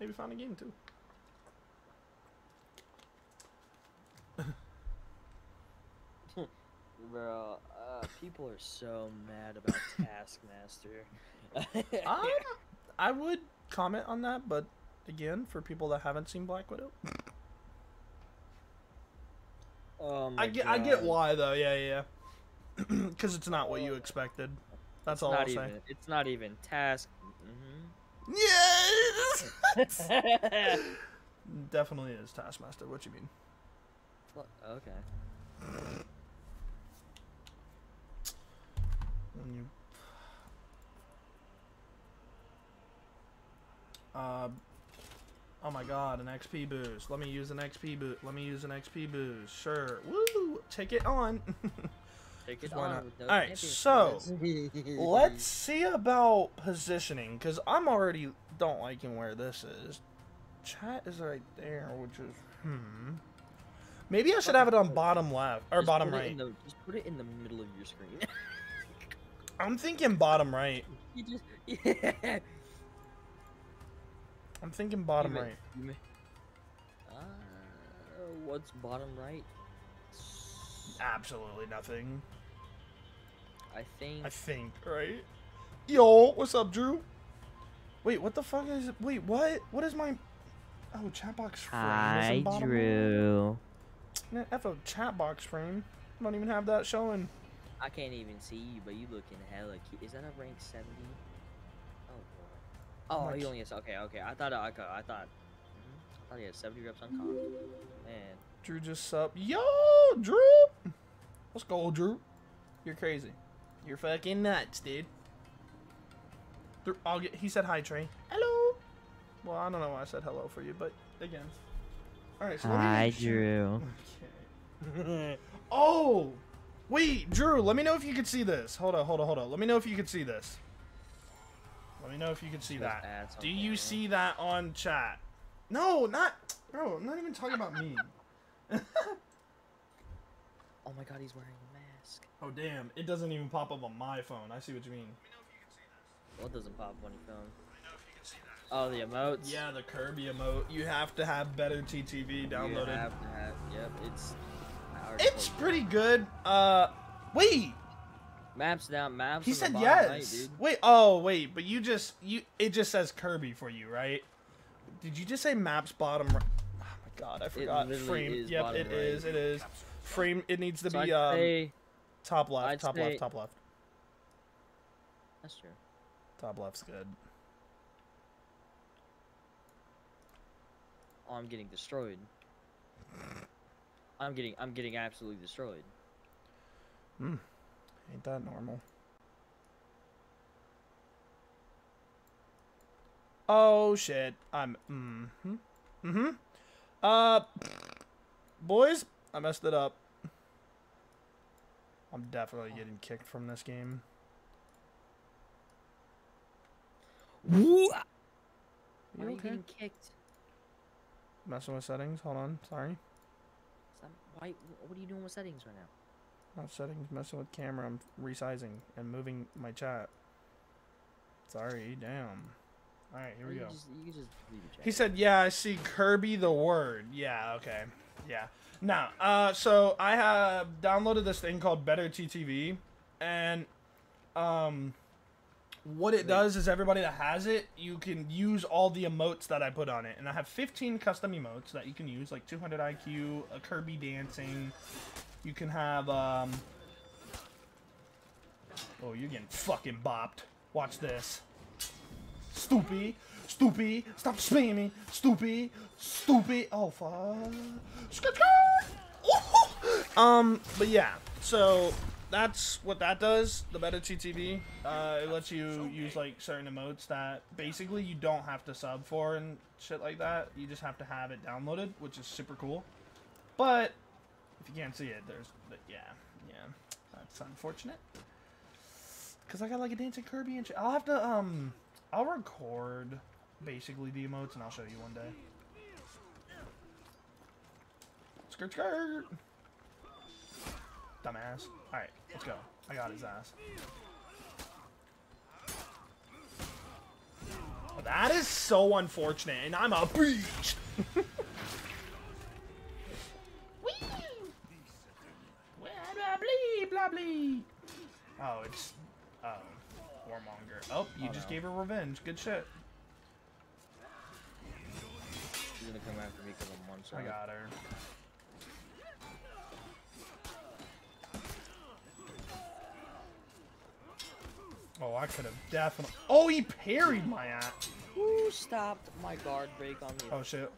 maybe find a game too. Bro, uh, people are so mad about Taskmaster. Um, I would comment on that, but again, for people that haven't seen Black Widow, oh I get I get why though. Yeah, yeah. Because it's not what you expected. That's It's all I'll even, say. It's not even Task. hmm Yes. Definitely is Taskmaster. What you mean? okay. When you. Uh. Oh my god, an XP boost. Let me use an XP boost. Let me use an XP boost. Sure. Woo! Take it on. Take it on. with Alright, so. Let's see about positioning, because I'm already don't liking where this is. Chat is right there, which is hmm. Maybe I should have it on bottom left or Just bottom right. the- just put it in the middle of your screen. I'm thinking bottom right. you just yeah. I'm thinking bottom You right. may- Uh, what's bottom right? Absolutely nothing. I think. I think, right? Yo, what's up, Drew? Wait, what the fuck is it? Wait, what? What is my? Oh, chat box frame. Hi, in bottom right. Drew. Man, F a chat box frame. I don't even have that showing. I can't even see you, but you looking hella cute. Is that a rank 70? Oh boy. Oh, he only has. Okay, okay. I thought I thought. I thought hmm, he had 70 reps on comp. Man. Drew just sub. Yo, Drew. Let's go, Drew. You're crazy. You're fucking nuts, dude. I'll get. He said hi, Trey. Hello. Well, I don't know why I said hello for you, but again. All right. So let Hi, make sure- Drew. Okay. oh, wait, Drew. Let me know if you can see this. Hold on, hold on, hold on. Let me know if you can see this. Let me know if you can see Just that. ads on Do you see that on chat? No, not. Bro, I'm not even talking about me. Oh my god, he's wearing a mask. Oh damn! It doesn't even pop up on my phone. I see what you mean. What doesn't pop on your phone? Oh, the emotes. Yeah, the Kirby emote. You have to have better TTV downloaded. You have to have. Yep, it's. It's pretty good. Uh, wait. Maps down. Maps. He said yes. right, wait. Oh wait, but you just you. It just says Kirby for you, right? Did you just say maps bottom? Right? Oh my god, I forgot. Frame. is Yep, it is. right. It is. Frame. It needs to So be um top left. I'd top say- left. Top left. that's true. Top left's good. Oh, I'm getting destroyed. I'm getting. I'm getting absolutely destroyed. Hmm. Ain't that normal? Oh shit. I'm mm-hmm. Mm-hmm. Uh boys, I messed it up. I'm definitely getting kicked from this game. Why are you okay? getting kicked? Messing with settings. Hold on. Sorry. Stop- Why? What are you doing with settings right now? Not settings. Messing with camera. I'm resizing and moving my chat. Sorry. Damn. All right. Here oh, we you go. Just, you just leave your chat. He said, "Yeah, I see Kirby the word." Yeah, okay, yeah. Now, uh, so I have downloaded this thing called Better TTV, and um, what it does is everybody that has it, you can use all the emotes that I put on it, and I have 15 custom emotes that you can use, like 200 IQ, a Kirby dancing. You can have um. Oh, you're getting fucking bopped. Watch this. Stupid, stupid, stop spamming, stupid, stupid. Oh fuck. Um, but yeah, so that's what that does. The better TTV, uh, it lets you use like certain emotes that basically you don't have to sub for and shit like that. You just have to have it downloaded, which is super cool. But if you can't see it, there's, yeah, yeah, that's unfortunate. Cause I got like a dancing Kirby and shit. I'll have to um, I'll record basically the emotes and I'll show you one day. Skirt skirt. Dumbass. Alright, let's go. I got his ass. Oh, that is so unfortunate, and I'm a beast. Whee! Blah, blah, blee, blah, blee. Oh, it's oh, warmonger. Oh, you Oh, just no. gave her revenge. Good shit. She's gonna come after me because I'm one shot. I got her. Oh, I could have definitely. Oh, he parried my ass. Who stopped my guard break on the? Oh shit.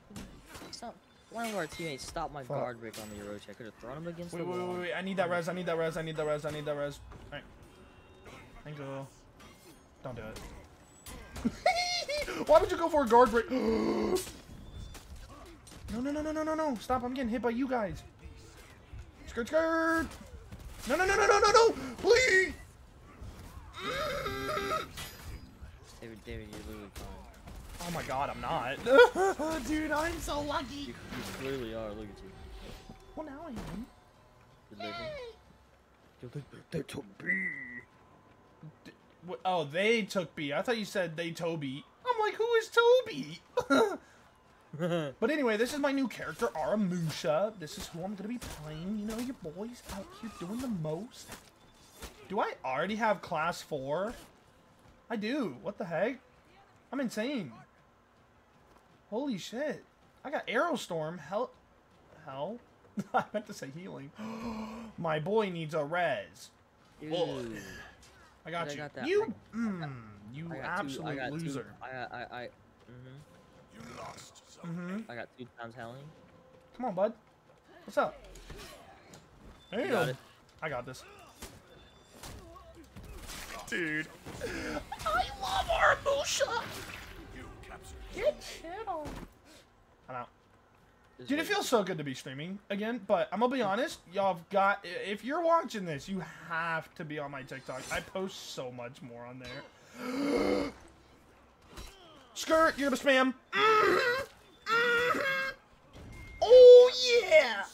Stop. One of our teammates stopped my Fuck. guard break on the Orochi. I could have thrown him against Wait, the wait, wall. wait, wait. I need that res. I need that res. I need that res. I need that res. Alright. Thank you. Don't do it. Why would you go for a guard break? no, no, no, no, no, no, no. Stop. I'm getting hit by you guys. Skirt, skirt. No, no, no, no, no, no, no. Please. David, David, you're literally fine. Oh my god, I'm not. Dude, I'm so lucky. You, you clearly are. Look at you. Well, now I am. You're living. You're living. They took B. Oh, they took B. I thought you said they Toby. I'm like, who is Toby? but anyway, this is my new character, Aramusha. This is who I'm gonna be playing. You know, your boys out here doing the most. Do I already have class four? I do. What the heck? I'm insane. Holy shit. I got Aerostorm. Hell. Hell. I meant to say healing. my boy needs a res. Ew. I got I you. got that. You, mm, you I got two- absolute I got two- loser. I I, I, mm-hmm. hmm I got two times Helling. Come on, bud. What's up? There You got. I got this. Dude. I love Aramusha. Get shit on. I'm out. Dude, it feels so good to be streaming again, but I'm gonna be honest, y'all have got, if you're watching this, you have to be on my TikTok. I post so much more on there. Skirt, you're gonna spam. Mhm, mhm. Oh, yeah.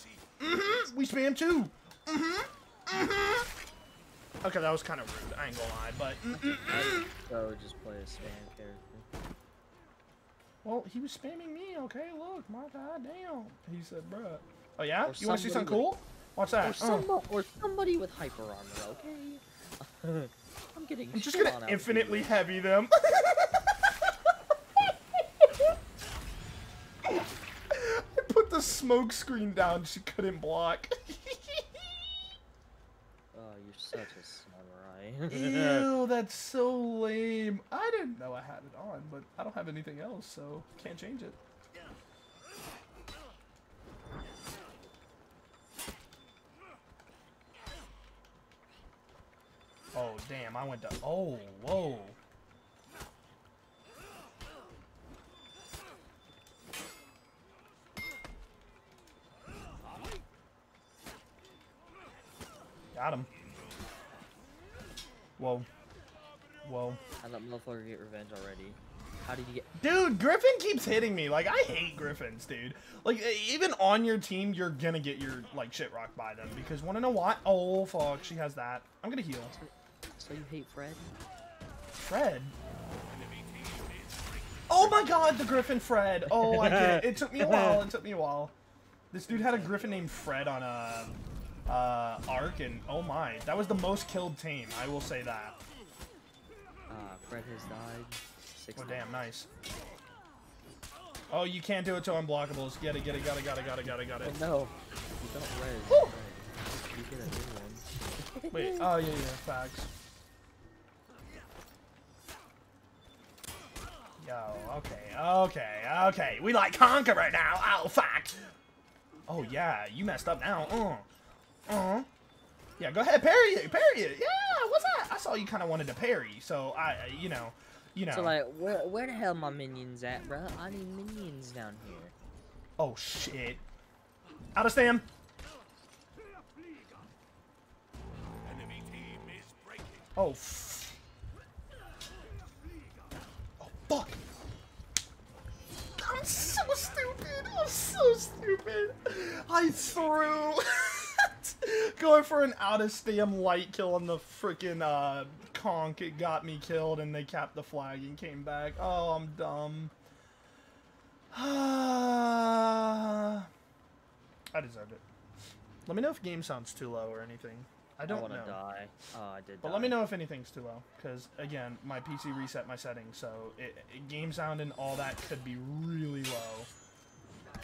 hmm We spam too. Mm-hmm. Mm-hmm. Okay, that was kind of rude. I ain't gonna lie, but. mm-mm. So just play a spam character. Well, he was spamming me, okay? Look, my goddamn. He said, bruh. Oh, yeah? Or you want to see somebody something cool? Watch that. Or, Uh. somebody, or somebody with hyper armor, okay? I'm getting. I'm just gonna infinitely heavy them. I put the smoke screen down. She couldn't block. Oh, you're such a samurai. Ew, that's so lame. I didn't know I had it on, but I don't have anything else, so can't change it. Oh, damn, I went to... Oh, whoa. Got him. Whoa. Whoa. I let motherfucker get revenge already. How did you get? Dude, Griffin keeps hitting me. Like, I hate Griffins, dude. Like, even on your team, you're gonna get your, like, shit rocked by them. Because, wanna know what? Oh, fuck, she has that. I'm gonna heal. So you hate Fred? Fred? Oh my god, the Griffin Fred. Oh, I get it. It took me a while. It took me a while. This dude had a Griffin named Fred on a, uh, Arc, and oh my. That was the most killed team. I will say that. Uh, Fred has died. Six Oh, times. damn, nice. Oh, you can't do it to unblockables. Get it, get it, got it, got it, got it, got it, got it. Oh no! You don't res. You get a new one. Wait, oh yeah, yeah, facts. Yo, okay, okay, okay. We like Conqueror now. Oh, fuck. Oh yeah, you messed up now. Uh, uh. Yeah, go ahead, parry it, parry it. Yeah, what's that? I saw you kind of wanted to parry, so I, you know, you know. So like, where where the hell my minions at, bro? I need minions down here. oh shit. Out of stam. Oh. F oh fuck. I'm so stupid. I'm so stupid. I threw. Going for an out of stam light kill on the freaking uh, conk, it got me killed, and they capped the flag and came back. Oh, I'm dumb. I deserved it. Let me know if game sounds too low or anything. I don't want to die. Oh, I did. But die. let me know if anything's too low, because again, my PC reset my settings, so it, it- game sound and all that could be really low.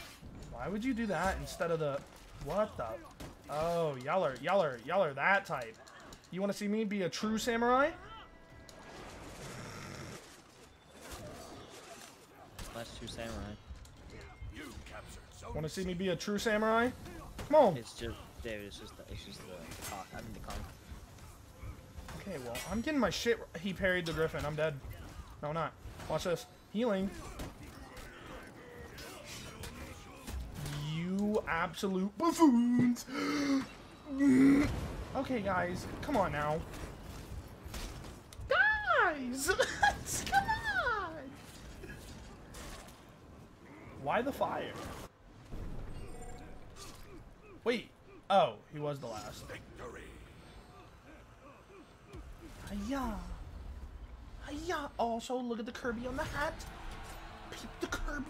Why would you do that instead of the? What the? Oh, y'all are y'all are y'all are that type. You want to see me be a true samurai? That's two samurai. Want to see me be a true samurai? Come on. It's just David. It's just the. It's just the. cock. I mean the conk. Okay, well, I'm getting my shit. He parried the griffin. I'm dead. No, I'm not. Watch this. Healing. Absolute buffoons. okay, guys. Come on now. Guys! come on! Why the fire? Wait. Oh, he was the last. Victory. Hiya! Hiya! Also, look at the Kirby on the hat. Peep the Kirby.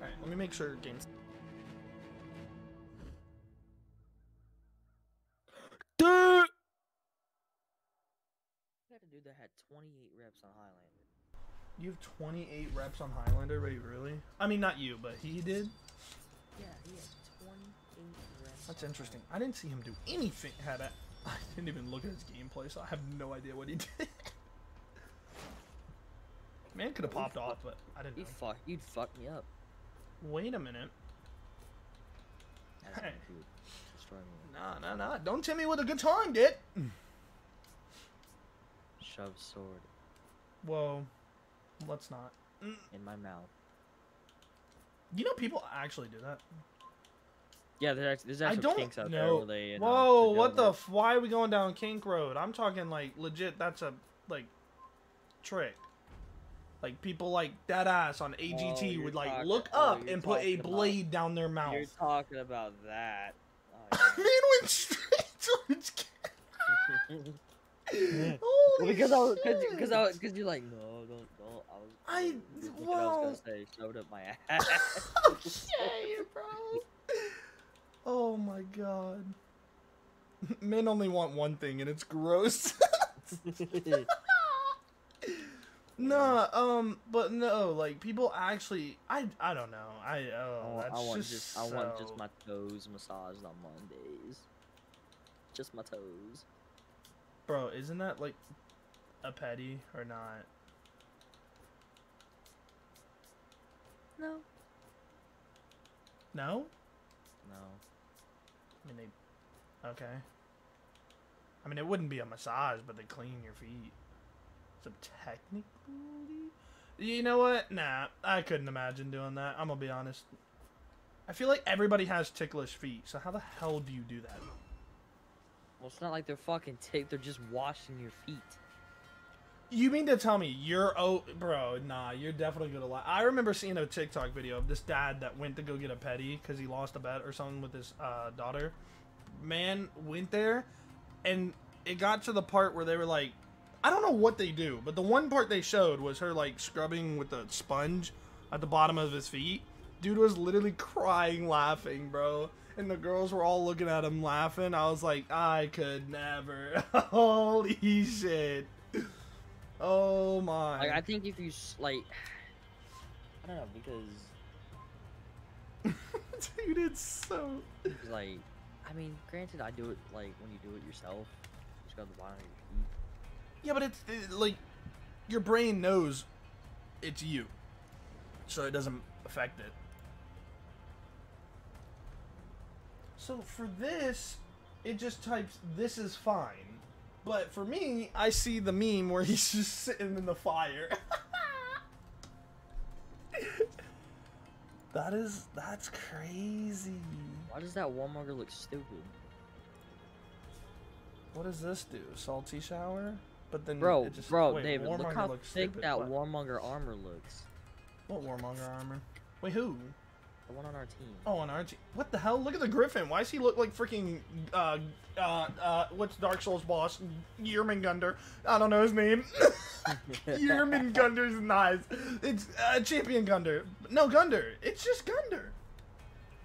Alright, let me make sure game's. Dude that had 28 reps on Highlander. You have 28 reps on Highlander? Wait, really? I mean, not you, but he did? Yeah, he had 28 reps. That's interesting. I didn't see him do anything. Had I didn't even look at his gameplay, so I have no idea what he did. Man could have popped off, but I didn't know. You'd fuck. You'd fuck me up. Wait a minute. Hey. if you would destroy me. Nah, nah, nah. Don't tell me what a good time, did. Shove sword Whoa. Let's not. in my mouth. You know, people actually do that. Yeah, there's actually, there's I actual don't kinks out there know. where they. um, Whoa, what the? F- why are we going down Kink Road? I'm talking like legit. That's a like trick. Like people like dead ass on AGT Oh, would like talking- look oh, up you're and put a about- blade down their mouth. You're talking about that. I Oh, mean, went straight towards. yeah. Well, because I was, cause, cause I was, cause you're like, no, don't, don't. I was. I- think I was gonna say, shoved up my ass. oh shit, bro. Oh my god. Men only want one thing, and it's gross. Nah, um, but no, like people actually, I, I don't know, I, oh, I want just, just, I want just my toes massaged on Mondays. Just my toes. Bro. Isn't that like a petty or not? No. No, No. I mean they, okay. I mean it wouldn't be a massage, but they clean your feet. So technically, you know what? Nah, I couldn't imagine doing that. I'm gonna be honest. I feel like everybody has ticklish feet, so how the hell do you do that? Well, it's not like they're fucking tick. They're just washing your feet. You mean to tell me you're oh bro? Nah, you're definitely gonna lie. I remember seeing a TikTok video of this dad that went to go get a petty because he lost a bet or something with his uh, daughter. Man went there, and it got to the part where they were like, I don't know what they do, but the one part they showed was her like scrubbing with a sponge at the bottom of his feet. Dude was literally crying, laughing, bro. And the girls were all looking at him laughing. I was like, I could never. Holy shit. Oh my. Like I think if you like, I don't know because Dude, it's so. like, I mean, granted, I do it like when you do it yourself. You Just go to the bottom of your feet. Yeah, but it's it, like your brain knows it's you, so it doesn't affect it. So for this, it just types "this is fine," but for me, I see the meme where he's just sitting in the fire. that is that's crazy. Why does that warmonger look stupid? What does this do? Salty shower? But then Bro, it just, bro, wait, David, look how thick stupid. that What? warmonger armor looks. What warmonger armor? Wait, who? The one on our team. Oh, on our team. What the hell? Look at the Griffin. Why does he look like freaking, uh, uh, uh, what's Dark Souls boss? Yerman I don't know his name. Yerman Gundyr's nice. It's, uh, Champion Gundyr. No, Gundyr. It's just Gundyr.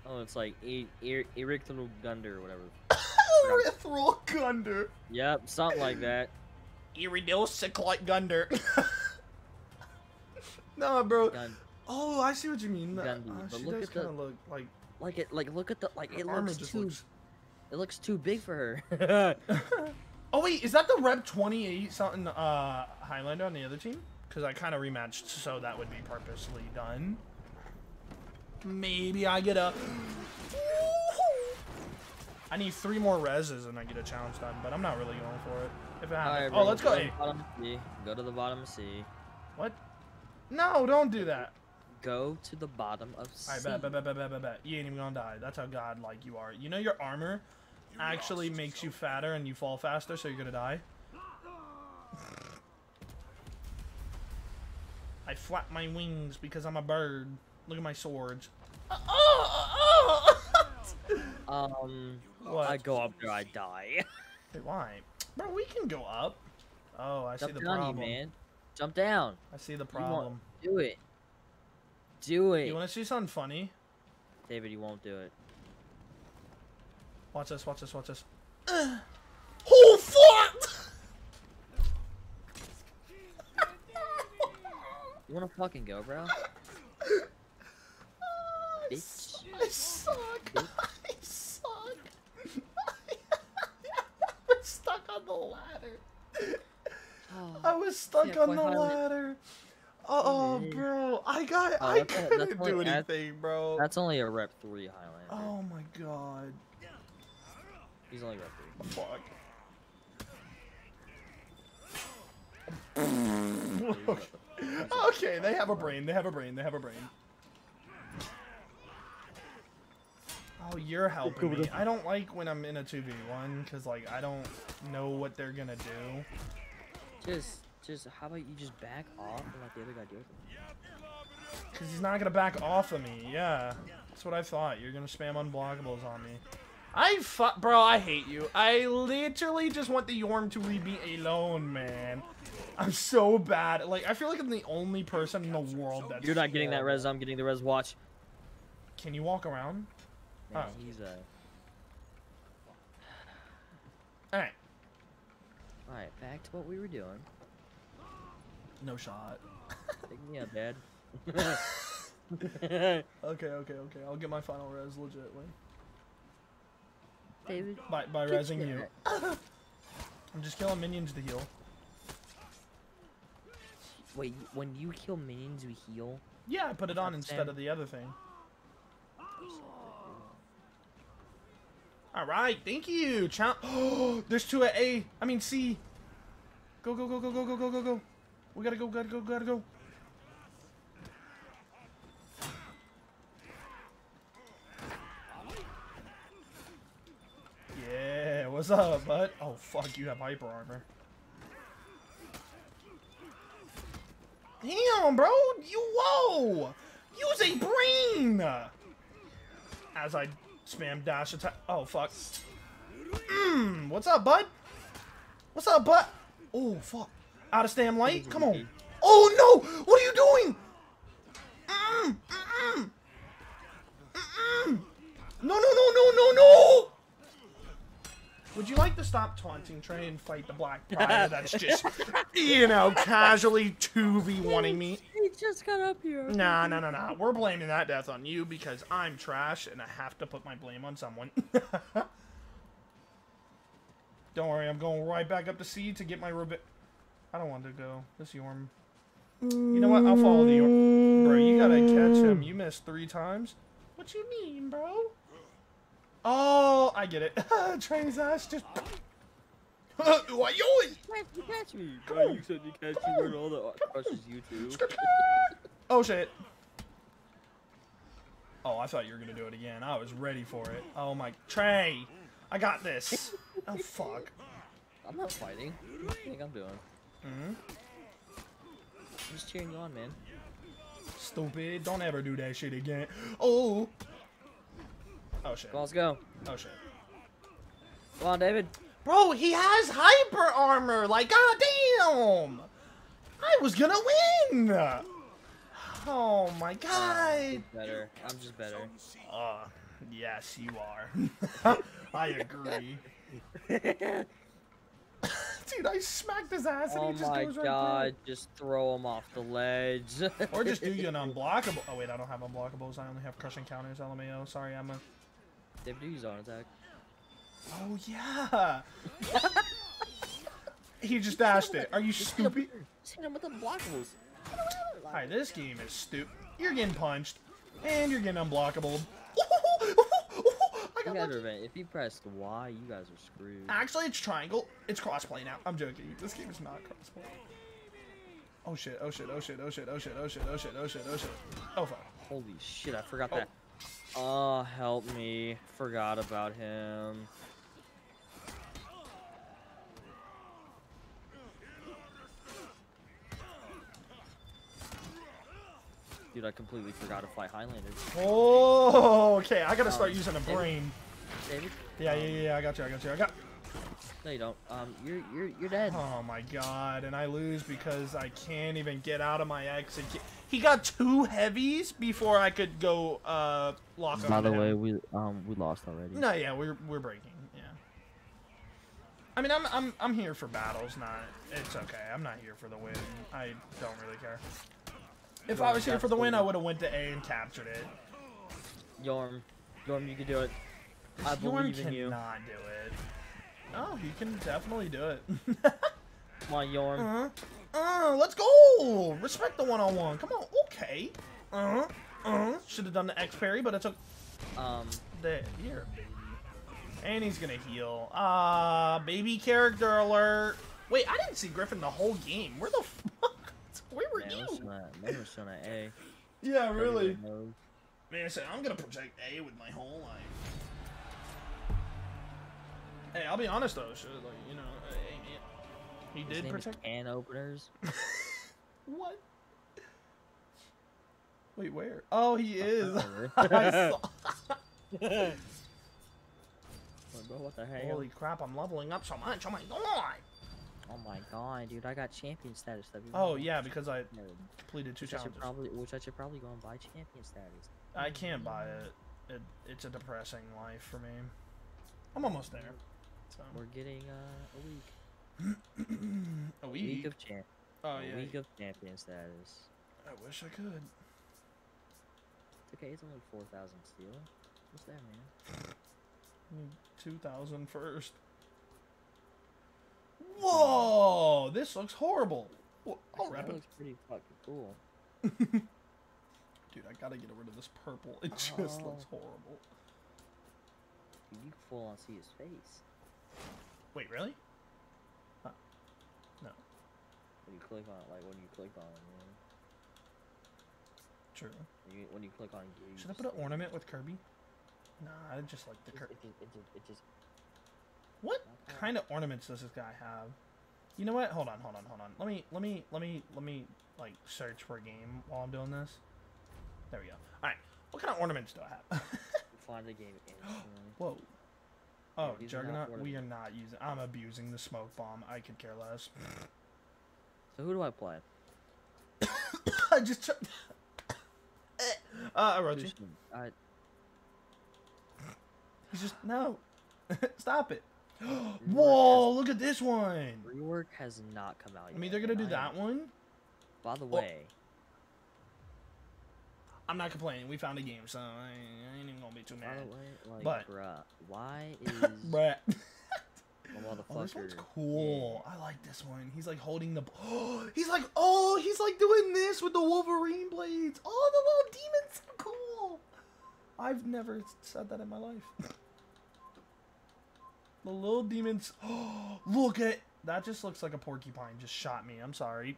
Oh, it's like e e Erythral Gundyr or whatever. Erythral Gundyr. Yep, something like that. Iridocyclite Gundyr. no, bro. Gun Oh, I see what you mean. Gundy, Uh, but she look does at the- kind of look like like it like look at the like it looks too looks. it looks too big for her. Oh wait, is that the Rep 28 something uh Highlander on the other team? Because I kind of rematched, so that would be purposely done. Maybe I get a. I need three more reses and I get a challenge done, but I'm not really going for it. If it happens. Alright, oh, let's go. to A. bottom C. Go to the bottom C. What? No, don't do that. Go to the bottom of C. Alright, bet, bet, bet, bet, bet, bet, bet. You ain't even gonna die. That's how godlike you are. You know your armor actually makes you fatter and you fall faster, so you're gonna die? I flap my wings because I'm a bird. Look at my swords. Um, What? I go up there, I die. Wait, why? Bro, we can go up. Oh, I see the down, problem. you man. Jump down. I see the You want- problem. Do it. Do it. You want to see something funny? David, you won't do it. Watch this, watch this, watch this. oh, fuck! You wanna fucking go, bro? Bitch. I suck. Bitch. I suck. I was stuck on the ladder. Oh, I Oh, was stuck on the highly. ladder. Oh, Mhm. bro, I got. Oh, I that's a- that's couldn't do anything, bro. that's only a rep three Highlander. Oh my god. He's only rep three. Fuck. okay, they have a brain. They have a brain. They have a brain. Oh, you're helping me. I don't like when I'm in a 2v1 because, like, I don't know what they're gonna do. Just, just, how about you just back off and let the other guy deal with him? Because he's not gonna back off of me. Yeah, that's what I thought. You're gonna spam unblockables on me. I fu- bro, I hate you. I literally just want the Yorm to leave me alone, man. I'm so bad. Like, I feel like I'm the only person in the world that's. You're not getting that res. I'm getting the res. Watch. Can you walk around? Man, Oh. he's uh. All right. All right, back to what we were doing. No shot. Pick me up, Dad. Okay, okay, okay. I'll get my final res legitly. David. By by get resing you. I'm just killing minions to heal. Wait, when you kill minions, we heal. Yeah, I put it on Fuck, instead Sam. of the other thing. All right, thank you. Chal- oh, there's two at A. I mean C. Go go go go go go go go go. We gotta go gotta go gotta go. Yeah, what's up, bud? Oh fuck, you have hyper armor. Damn, bro, you whoa! Use a brain! As I spam dash attack. Oh fuck. Mmm, what's up, bud? What's up, bud? Oh fuck. Out of stam light? Come on. Oh no! What are you doing? Mm, mm, mm. No, no, no, no, no, no! Would you like to stop taunting Trey and fight the Black Prior that's just, you know, casually 2v1ing me? He just got up here. Nah, nah, nah, nah. We're blaming that death on you because I'm trash and I have to put my blame on someone. Don't worry, I'm going right back up to C to get my rebe- I don't want to go. This Yorm. You know what? I'll follow the Yorm. Bro, you gotta catch him. You missed three times. What you mean, bro? Oh, I get it. Trey's ass just. Why yoy? You catch me. Bro, you said you catch me. Where all the crushes you too. Oh shit. Oh, I thought you were gonna do it again. I was ready for it. Oh my Trey, I got this. Oh fuck. I'm not fighting. What do you think I'm doing? Hmm I'm just cheering you on, man. Stupid. Don't ever do that shit again. Oh. Oh shit. Let's go. Oh shit. Come on, David. Bro, he has hyper armor. Like, goddamn. I was gonna win. Oh my god. Better. I'm just better. Uh, yes, you are. I agree. Dude, I smacked his ass and Oh he just my goes right Oh my god, just throw him off the ledge. Or just do you an unblockable. Oh wait, I don't have unblockables. I only have crushing counters. LMAO. Sorry, I'm a. David, do use on attack. Oh yeah. he just dashed it. Are you stupid? Just hit him with the blockables. Alright, this game is stupid. You're getting punched, and you're getting unblockable. I You got guys lucky. are. If you press Y, you guys are screwed. Actually, it's triangle. It's crossplay now. I'm joking. This game is not crossplay. Oh shit! Oh shit! Oh shit! Oh shit! Oh shit! Oh shit! Oh shit! Oh shit! Oh shit! Oh fuck! Holy shit, I forgot Oh. that. Oh, help me. Forgot about him. Dude, I completely forgot to fight Highlanders. Oh, okay. I gotta start Um, using a brain. David? Yeah, yeah, yeah, yeah. I got you. I got you. I got. No, you don't. Um, you're you're you're dead. Oh my god! And I lose because I can't even get out of my exit. He got two heavies before I could go uh lock By on the him. way, we um we lost already. No, yeah, we're we're breaking. Yeah. I mean, I'm I'm I'm here for battles. Not. It's okay. I'm not here for the win. I don't really care. If I was here for the win, I would have went to A and captured it. Yorm, Yorm, you can do it. I Yorm believe in you. cannot do it. Oh, he can definitely do it. Come on, Yorm. uh, uh, let's go. Respect the one-on-one. Come on. Okay. Uh, uh. Should have done the X parry, but it took Um, the here, baby. And he's gonna heal. Ah, baby character alert. Wait, I didn't see Griffin the whole game. Where the fuck? Where were man, you? we're still at, man, we're still at A. Yeah, really. Man, I said I'm gonna protect A with my whole life. Hey, I'll be honest though. Shit, like you know, uh, hey, man, he His did name is protect. can openers. What? Wait, where? Oh, he is. I saw- What, bro, what the heck? Holy crap! I'm leveling up so much. Oh my god. Oh my god, dude, I got champion status. Oh yeah, because I completed two which I challenges. probably, which I should probably go and buy champion status. I can't buy it. it. It's a depressing life for me. I'm almost there. So We're getting uh, a week. a Week week. of champ. Oh a yeah. week of champion status. I wish I could. It's okay, it's only 4,000 steel. What's that, man? Two thousand first. Whoa! This looks horrible. Whoa, oh, I'll wrap that it. looks pretty fucking cool. Dude, I gotta get rid of this purple. It just Oh. looks horrible. You can full on see his face. Wait, really? Huh. No. When you click on it, like when you click on it, man. True. When you, when you click on it, Should I put an ornament with Kirby? Nah, I just like the It, Kirby. it, it, just, it just What kind of ornaments does this guy have? You know what? Hold on, hold on, hold on. Let me, let me, let me, let me, like, search for a game while I'm doing this. There we go. All right. What kind of ornaments do I have? find the game. Whoa. Oh, are Juggernaut. We are not using. I'm abusing the smoke bomb. I could care less. So who do I play? I just. Tr- uh, Orochi. I, He's just no. Stop it. Whoa! Look at this one. rework has not come out yet. I mean, they're gonna do I that am- one. By the Well- way, I'm not complaining. We found a game, so I ain't, even gonna be too mad. way, like, But- bruh, why is Bruh. Oh, this one's cool. I like this one. He's like holding the. Oh, he's like, oh, he's like doing this with the Wolverine blades. Oh, the little demons are cool. I've never said that in my life. the little demons. Oh, look at that. Just looks like a porcupine just shot me. I'm sorry.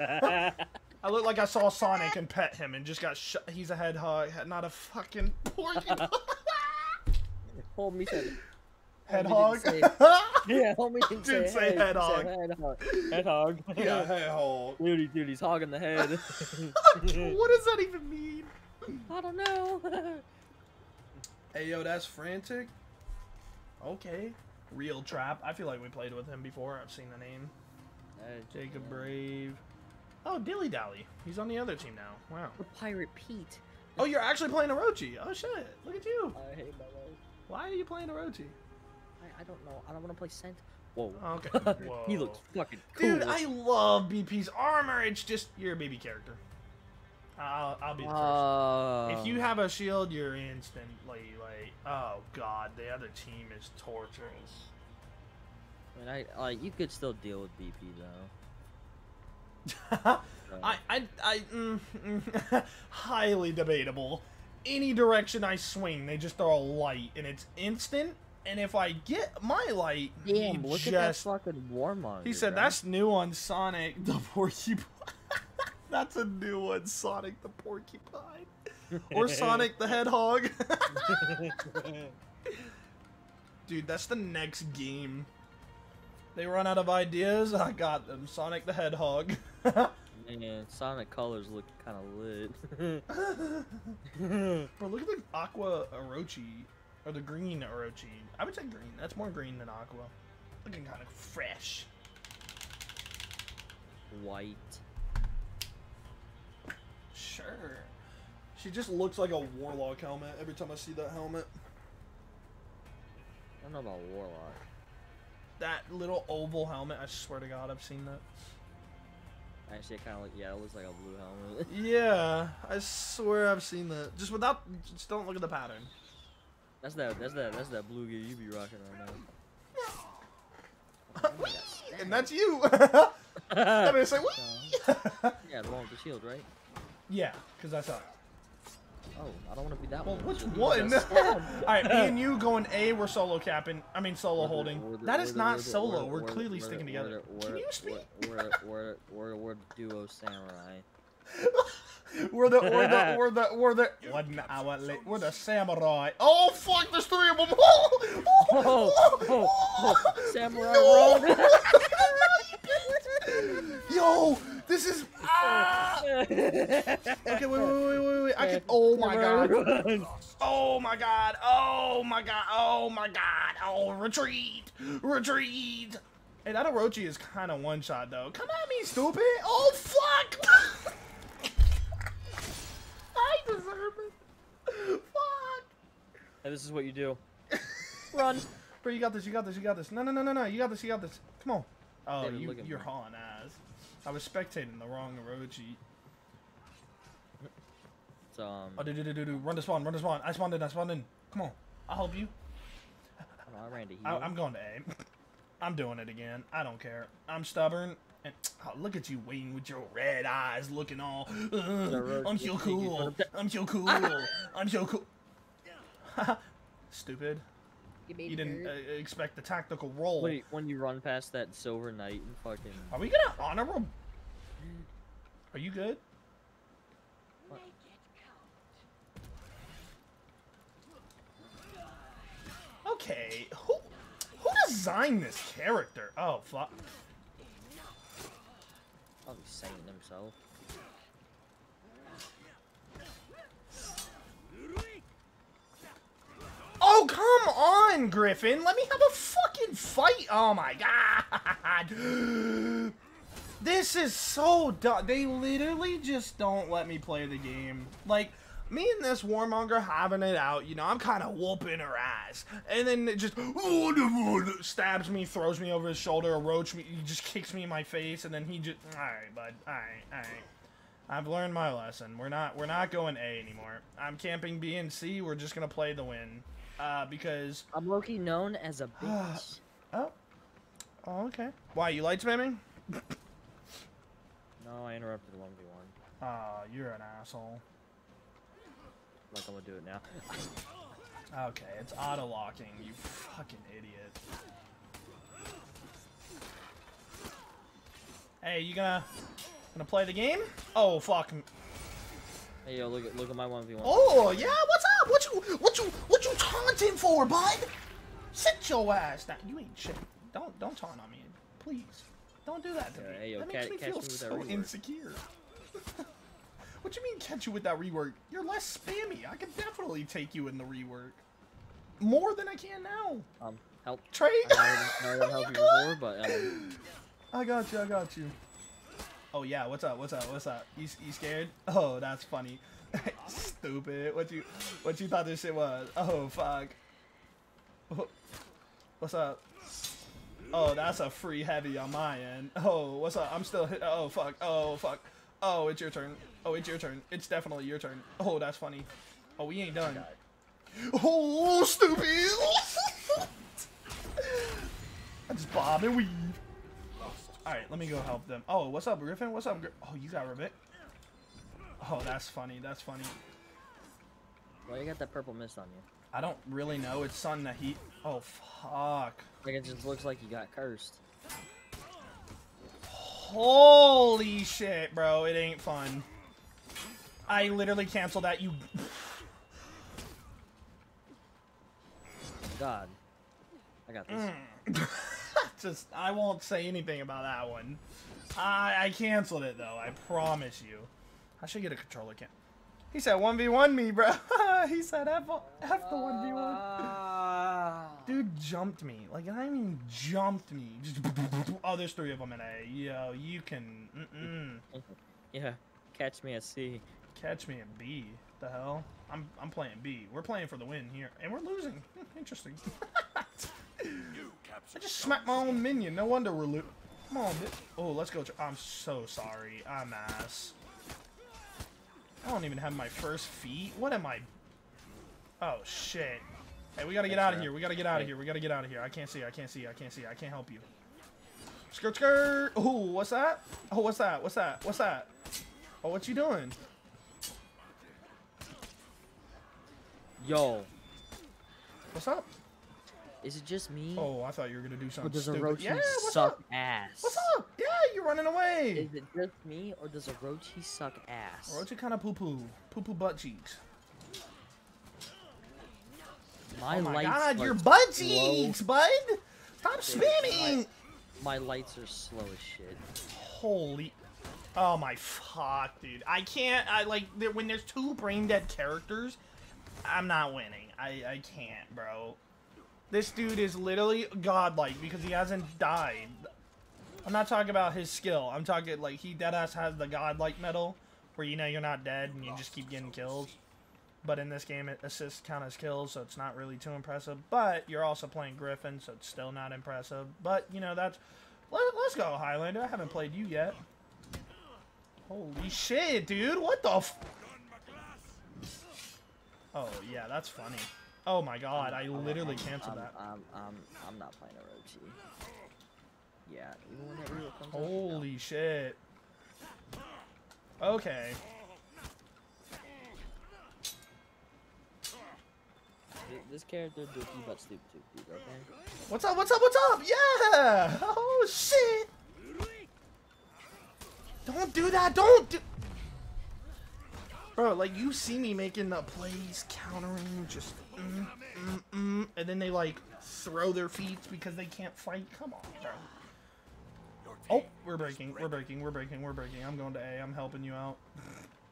I look like I saw Sonic and pet him and just got shot. He's a hedgehog, not a fucking porcupine. Hold me, said. Head hog. Yeah, homie didn't, Didn't say, say head, head he hog. Head hog. Head hog. yeah, head hog. Dude, he- dude, he's hogging the head. what does that even mean? I don't know. Hey, yo, that's frantic. Okay. Real trap. I feel like we played with him before. I've seen the name. Hey, Jacob yeah. Brave. Oh, Dilly Dally. He's on the other team now. Wow. The pirate Pete. Oh, you're actually playing Orochi. Oh shit. Look at you. I hate my life. Why are you playing Orochi? I, I don't know. I don't want to play Cent. Whoa. Oh, okay. Whoa. he looks fucking cool. Dude, I love BP's armor. It's just you're a baby character. I'll, I'll be the first. Oh. If you have a shield, you're instantly like, oh god, the other team is torturous. I mean, I like you could still deal with BP though. Uh, I, I, I, mm, mm, highly debatable. Any direction I swing, they just throw a light, and it's instant. And if I get my light, Damn, look just, at that fucking warmonger. He said that's new on Sonic the Porcupine. That's a new one, Sonic the Porcupine, or Sonic the Hedgehog. Dude, that's the next game. They run out of ideas. I got them. Sonic the Hedgehog. Man, Sonic colors look kind of lit. Bro, look at the Aqua Orochi. Or the green Orochi. I would say green. That's more green than Aqua. Looking kind of fresh. White. Sure. She just looks like a Warlock helmet every time I see that helmet. I don't know about Warlock. That little oval helmet, I swear to God, I've seen that. Actually, it kind of like yeah, it looks like a blue helmet. Yeah, I swear I've seen that. Just without, just don't look at the pattern. that's that. That's that. That's that blue gear you be rocking right now. Oh, And that's you. I'm gonna say what? yeah, the one with the shield, right? Yeah, because I saw it. Oh, I don't want to be that Well, one. which one? Alright, me and you going A, we're solo capping. I mean, solo holding. we're the- That we're is the- not solo. we're We're the- we're clearly sticking together. Can we're- you speak? We're we're we're we're duo samurai. We're the, we're the, we're the, we're the, one hour late. We're the samurai. Oh, fuck, there's three of them. Oh, Oh, oh, oh, samurai no. Yo, this is, ah. Okay, wait, wait, wait, wait, wait. I can, oh my god. Oh my god. Oh my god. Oh my god. Oh, retreat. Retreat. Hey, that Orochi is kind of one shot though. Come at me, stupid. Oh, fuck. I deserve it. Fuck. Hey, this is what you do. Run. Bro, you got this. You got this. You got this. No, no, no, no, no. You got this. You got this. Come on. Oh, David, you, you're me. hauling ass. I was spectating the wrong Orochi. So, um, Oh, do, do, do, do, do. Run to spawn. Run to spawn. I spawned in. I spawned in. Come on. I'll help you. I, know, I ran to I, heal. I'm going to A. I'm doing it again. I don't care. I'm stubborn. And oh, look at you waiting with your red eyes, looking all. "Ugh, I'm so cool. I'm so cool. I'm so cool. Stupid. You didn't uh, expect the tactical roll. Wait, when you run past that silver knight and fucking. Are we gonna honor him? Are you good? Okay. Who who designed this character? Oh fuck. Oh, he's saying himself. Oh come on, Griffin. Let me have a fucking fight. Oh my god. This is so dumb. They literally just don't let me play the game. Like, me and this warmonger having it out, you know, I'm kind of whooping her ass. And then it just stabs me, throws me over his shoulder, roach me, he just kicks me in my face, and then he just, alright, bud, alright, alright. I've learned my lesson. We're not, we're not going A anymore. I'm camping B and C, we're just gonna play the win. Uh, because, I'm Loki known as a bitch. oh, oh okay. Why, you light spamming? no, I interrupted 1v1. Ah, you're an asshole. Like, I'm gonna do it now. Okay, it's auto locking, you fucking idiot. Hey, you gonna gonna play the game? Oh fuck. Hey, yo, look at look at my 1v1. Oh yeah, what's up? What you what you what you taunting for, bud? Sit your ass down. You ain't shit. Don't don't taunt on me, please. Don't do that to Yeah, me. hey, yo, that makes me feel me so insecure. what you mean catch you with that rework? You're less spammy. I can definitely take you in the rework. More than I can now. Um, help. Trey. I know I didn't help you before, but um, I got you. I got you. Oh yeah. What's up? What's up? What's up? You you scared? Oh, that's funny. Stupid. What you what you thought this shit was? Oh fuck. Oh, what's up? Oh, that's a free heavy on my end. Oh, what's up? I'm still hit. Oh fuck. Oh fuck. Oh, it's your turn. Oh, it's your turn. It's definitely your turn. Oh, that's funny. Oh, we ain't done. Oh, stupid. I just bob and weave. Alright, let me go help them. Oh, what's up, Gryphon? What's up, Oh, you got Ribbit? Oh, that's funny. That's funny. well, you got that purple mist on you. I don't really know. It's sun the heat. Oh, fuck. Like it just looks like you got cursed. Holy shit, bro. It ain't fun. I literally canceled that, you... God, I got this. Mm. Just, I won't say anything about that one. I, I canceled it, though. I promise you. I should get a controller cam. He said 1v1 me, bro. he said F, F the 1v1. Ah. Dude jumped me. Like, I mean, jumped me. Just, oh, there's three of them in A. Yo, you can mm-mm. Yeah, catch me at sea. catch me in B. The hell? I'm, I'm playing B. We're playing for the win here. And we're losing. Interesting. I just smacked my own minion. No wonder we're lo- Come on, bitch. Oh, let's go. I'm so sorry. I'm ass. I don't even have my first feet. What am I? Oh, shit. Hey, we gotta get out of here. We gotta get out of here. We gotta get out of here. I can't see. I can't see. I can't see. I can't help you. Skirt, skirt. Oh, what's that? Oh, what's that? What's that? What's that? Oh, what you doing? Yo, What's up? Is it just me? Oh, I thought you were gonna do or something does a stupid. Rochi yeah, suck up? ass? What's up? Yeah, you're running away. Is it just me, or does a Rochi suck ass? Rochi kind of poo poo, poo poo butt cheeks. My, oh my lights god, your butt cheeks, bud. Stop spamming. My lights are slow as shit. Holy. Oh my fuck, dude. I can't. I like when there's two brain dead characters. I'm not winning. I I can't, bro. This dude is literally godlike because he hasn't died. I'm not talking about his skill. I'm talking like he deadass has the godlike medal, where you know you're not dead and you just keep getting killed. But in this game, it assists count as kills, so it's not really too impressive. But you're also playing Gryphon, so it's still not impressive. But you know that's. Let, let's go, Highlander. I haven't played you yet. Holy shit, dude! What the? F oh yeah, that's funny. Oh my god, I literally canceled I'm, that. I'm, I'm, I'm not playing a Rochi. Yeah, even when comes out. Holy shit. Okay. This character dookie but stupid dude, okay? What's up? What's up? What's up? Yeah! Oh shit! Don't do that! Don't do. Bro, like you see me making the plays, countering, just mm, mm, mm, and then they like throw their feet because they can't fight. Come on, bro. Oh, we're breaking. We're breaking. We're breaking. We're breaking. I'm going to A. I'm helping you out.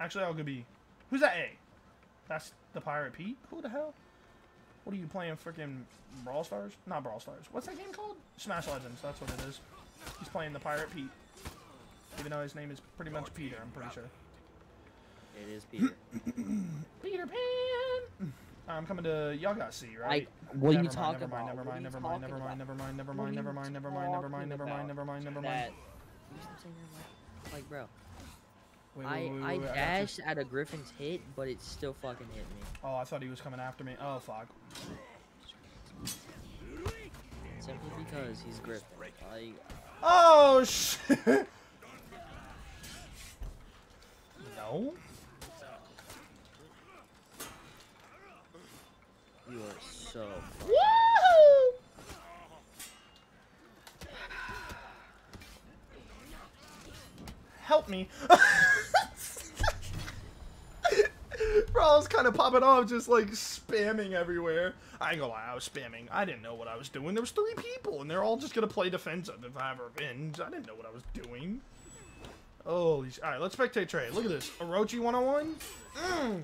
Actually, I'll go B. Who's that A? That's the Pirate Pete? Who the hell? What are you playing? Freaking Brawl Stars? Not Brawl Stars. What's that game called? Smash Legends. That's what it is. He's playing the Pirate Pete. Even though his name is pretty much Peter, I'm pretty sure. It is Peter. Peter Pan! I'm coming to y'all got C, right? Like, what are you talking never mind, about? never mind, never mind, never mind, never mind, never mind, never mind, never mind, never mind, never mind, never mind, never mind, never mind. That, you know what I'm saying? Like, bro, Wait, I, wait, wait, I wait, wait, got you. dashed at a Gryphon's hit, but it still fucking hit me. Oh, I thought he was coming after me. Oh, fuck. Simply because he's Griffin. Like, Oh, shit! No? you are so. Woo! Help me. Bro, I was kind of popping off, just like spamming everywhere. I ain't gonna lie, I was spamming. I didn't know what I was doing. There was three people, and they're all just gonna play defensive if I have revenge. I didn't know what I was doing. Holy Alright, let's spectate trade. Look at this. Orochi 101? Mm.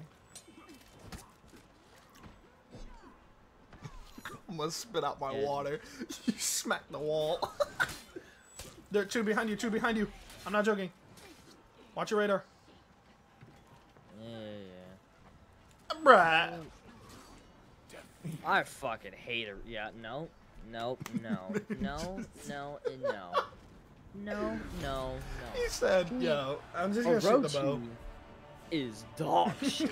I'm gonna spit out my Yeah. water. you smacked the wall. there, two behind you, two behind you. I'm not joking. Watch your radar. Yeah, yeah. Bruh. I fucking hate it. Yeah, no, no, no, no, no, and no. No, no, He said, yo, I'm just gonna shoot the bow. Is dog shit.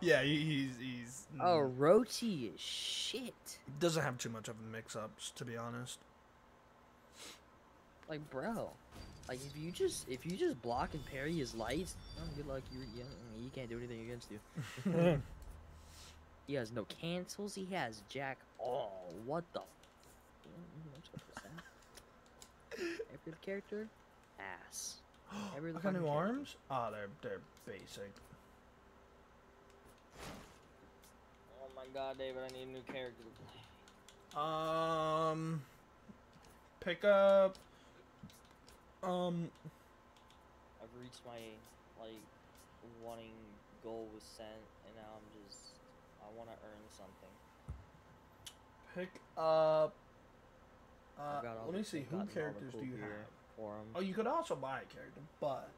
Yeah, he, he's, he's, Oh, Orochi is shit. doesn't have too much of a mix-ups, to be honest. Like, bro, like if you just if you just block and parry his lights, oh, good luck. You you, you can't do anything against you. he has no cancels. He has jack. Oh, what the? f- Mm, what's up with that? Every character, ass. Every I got new character. arms? Oh, they're, they're basic. God, David, I need a new character to play. Um, pick up, um, I've reached my like wanting goal was sent, and now I'm just I want to earn something. pick up, uh, let the- me see, who gotten all the characters cool do you have? For. Oh, you could also buy a character, but,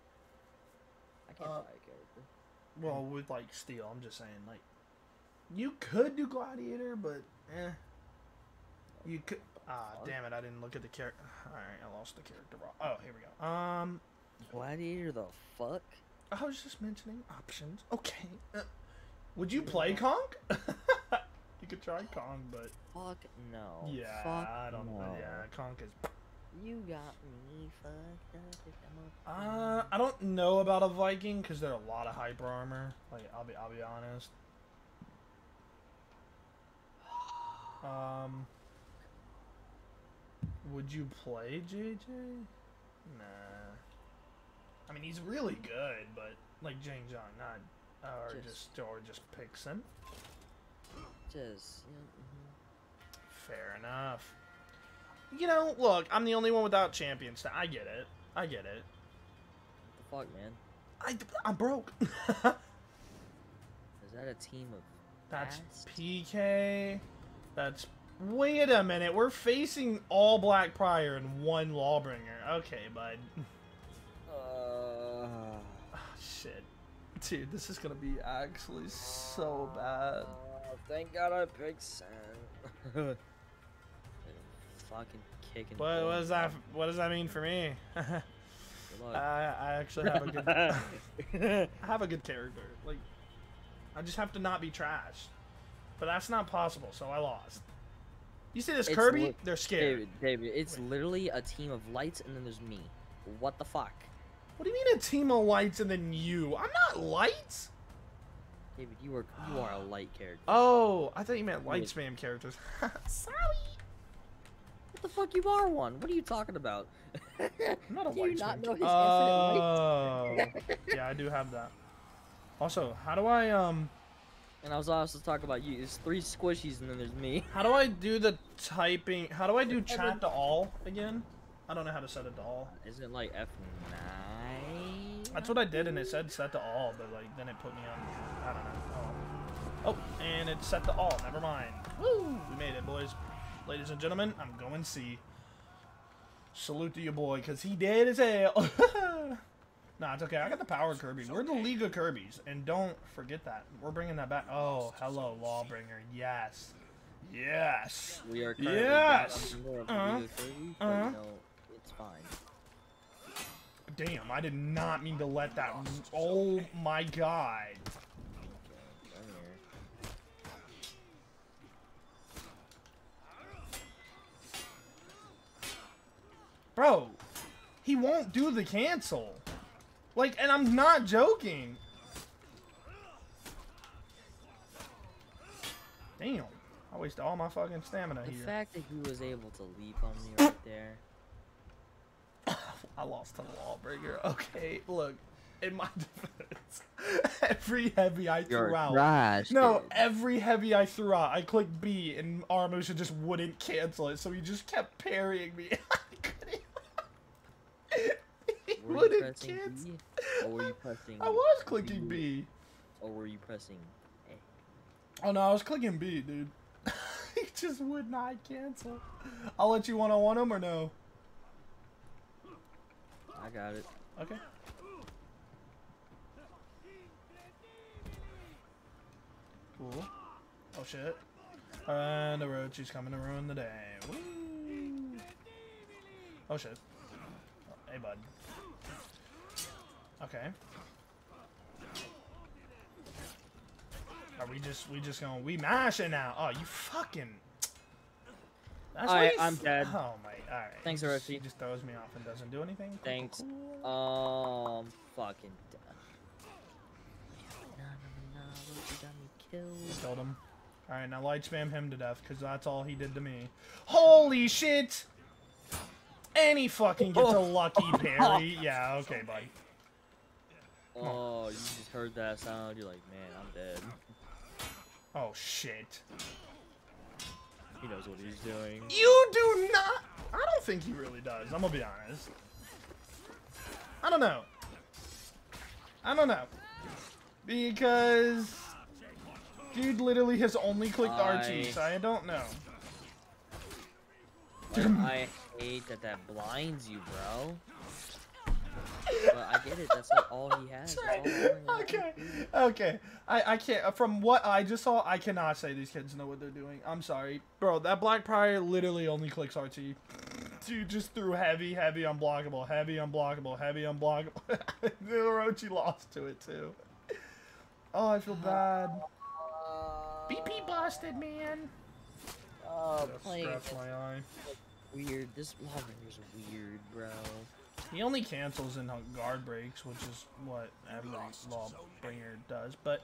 I can't uh, buy a character. well, with, like, steel, I'm just saying, like, you could do Gladiator, but, eh. You could, ah, damn it, I didn't look at the character. Alright, I lost the character. Oh, here we go. Um, Gladiator, the fuck? I was just mentioning options. Okay. Uh, would you play Kong? you could try Kong, but Fuck no. yeah, Fuck I don't know. Yeah, Kong is. You got me fucked up. if I'm a- Uh, I don't know about a Viking because there are a lot of hyper armor. Like, I'll be, I'll be honest. Um, would you play JJ? Nah. I mean, he's really good, but like Jiang Jun, not or Just- just or just picks him. Just yeah, mhm. Fair enough. You know, look, I'm the only one without champion stat. I get it. I get it. what the fuck, man? I, I'm broke. Is that a team of? That's ass? PK. That's. Wait a minute. We're facing all Black Prior and one Lawbringer. Okay, bud. Uh, Ah, shit. Dude, this is gonna be actually so bad. Oh, thank God I picked Sen. Fucking kicking. What, what does that? What does that mean for me? I, I actually have a good. I have a good character. Like, I just have to not be trash. But that's not possible, so I lost. You see this It's Kirby? They're scared. David, David, it's Wait. literally a team of lights, and then there's me. What the fuck? What do you mean a team of lights and then you? I'm not lights. David, you are you are a light character. Oh, I thought you meant light spam characters. Sorry. What the fuck? You are one. What are you talking about? I'm not a Do light you not know his oh, infinite yeah, I do have that. Also, how do I um, And I was also talking about you. There's three squishies, and then there's me. how do I do the typing? How do I do chat to all again? I don't know how to set it to all. Isn't it like F9? That's what I did, and it said set to all, but like then it put me on. I don't know. Oh, oh and it's set to all. Never mind. Woo! We made it, boys. Ladies and gentlemen, I'm going C. Salute to your boy, cause he dead as hell. Nah, it's okay. I got the power Kirby. We're the League of Kirby's, and don't forget that. We're bringing that back. Oh, hello, Lawbringer. Yes, yes. We are currently Yes! battling more of Uh-huh. the Kirby, Uh-huh. you it's fine. Damn, I did not mean to let that. Oh my god. Okay, Bro, he won't do the cancel. Like, and I'm not joking. Damn. I wasted all my fucking stamina The here. fact that he was able to leap on me right there. I lost to Lawbringer. Okay, look. in my defense, every heavy I You're threw out. trash. No, dude. every heavy I threw out, I clicked B and Aramusha just wouldn't cancel it, so he just kept parrying me. Were you wouldn't pressing. B? Or were you pressing? I was clicking B. Or were you pressing? A? Oh no, I was clicking B, dude. he just would not cancel. I'll let you one on one him or no? I got it. Okay. Cool. Oh shit. And the road, she's coming to ruin the day. Woo. Oh shit. Hey bud. Okay. Are we just we just going we mashing now? Oh you fucking That's Alright, I'm dead. Oh my alright. Thanks, He just- Orochi. He just throws me off and doesn't do anything. Thanks. cool. Um, fucking. d- Nah, nah, nah, Roshi got killed. Killed him. Alright, now light spam him to death, because that's all he did to me. Holy shit! And he fucking gets a lucky parry. Yeah, okay, buddy. Oh, you just heard that sound. You're like, man, I'm dead. Oh shit. He knows what he's doing. You do not. I don't think he really does. I'm gonna be honest. I don't know. I don't know. Because. Dude literally has only clicked I- so I don't know. Like, I hate that that blinds you, bro. But I get it. That's like all he has. All has. okay, okay. I, I can't. From what I just saw, I cannot say these kids know what they're doing. I'm sorry, bro. That Black Prior literally only clicks RT. Dude just threw heavy, heavy, unblockable, heavy, unblockable, heavy, unblockable. Orochi lost to it too. Oh, I feel bad. BP busted, man. Oh, playing scratch my eye. weird. This lawbreaker's weird, bro. He only cancels in guard breaks, which is what every lawbringer does. But,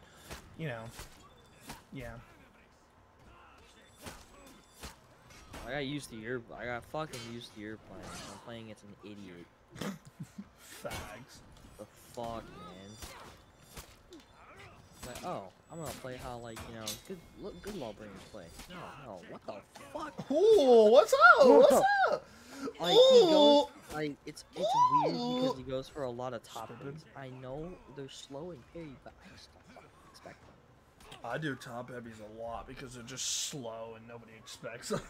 you know, yeah. I got used to your. I got fucking used to your playing. I'm playing against an idiot. Fags. The fuck, man. Like, oh, I'm gonna play how like you know good look, good lawbringers play. No, no, what the fuck? Ooh, what's up? What's up? Like he goes, like it's it's weird because he goes for a lot of top. I know they're slow and parry, but I just don't expect them. I do top heavies a lot because they're just slow and nobody expects them.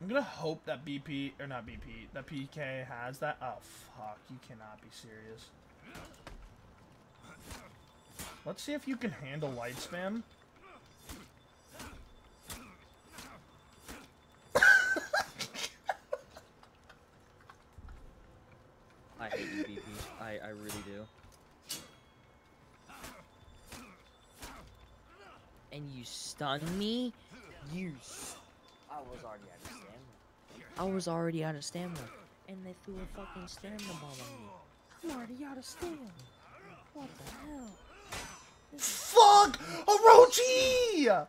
I'm gonna hope that BP or not BP that PK has that. Oh fuck! You cannot be serious. Let's see if you can handle light spam. I hate you, BP. I I really do. And you stun me? You. I was already out of stamina. I was already out of stamina, and they threw a fucking stamina bomb on me. I'm already out of stamina. What the hell? Fuck! Orochi!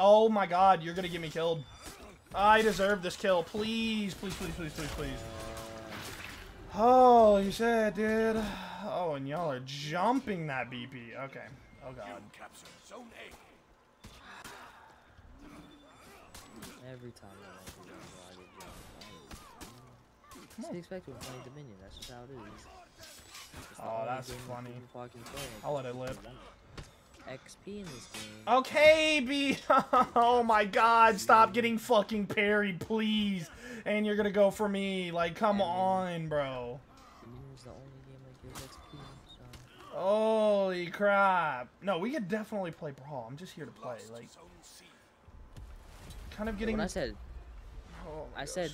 Oh my god, you're gonna get me killed. I deserve this kill. Please, please, please, please, please, please. Oh, Holy shit, dude. Oh, and y'all are jumping that BP. Okay. Oh god. Capture Zone A. Every time I want to run, I get jumped. Come on. the expected with playing Dominion. That's just how it is. It's Oh, that's funny. can Fucking play. I'll let it live. XP in this game. Okay, B. oh my god, stop getting fucking parried, please. And you're gonna go for me. Like, come on, bro. Dominion's the only game that gives XP. So. Holy crap. No, we could definitely play Brawl. I'm just here to play. Like, kind of getting. When I said Oh I gosh. said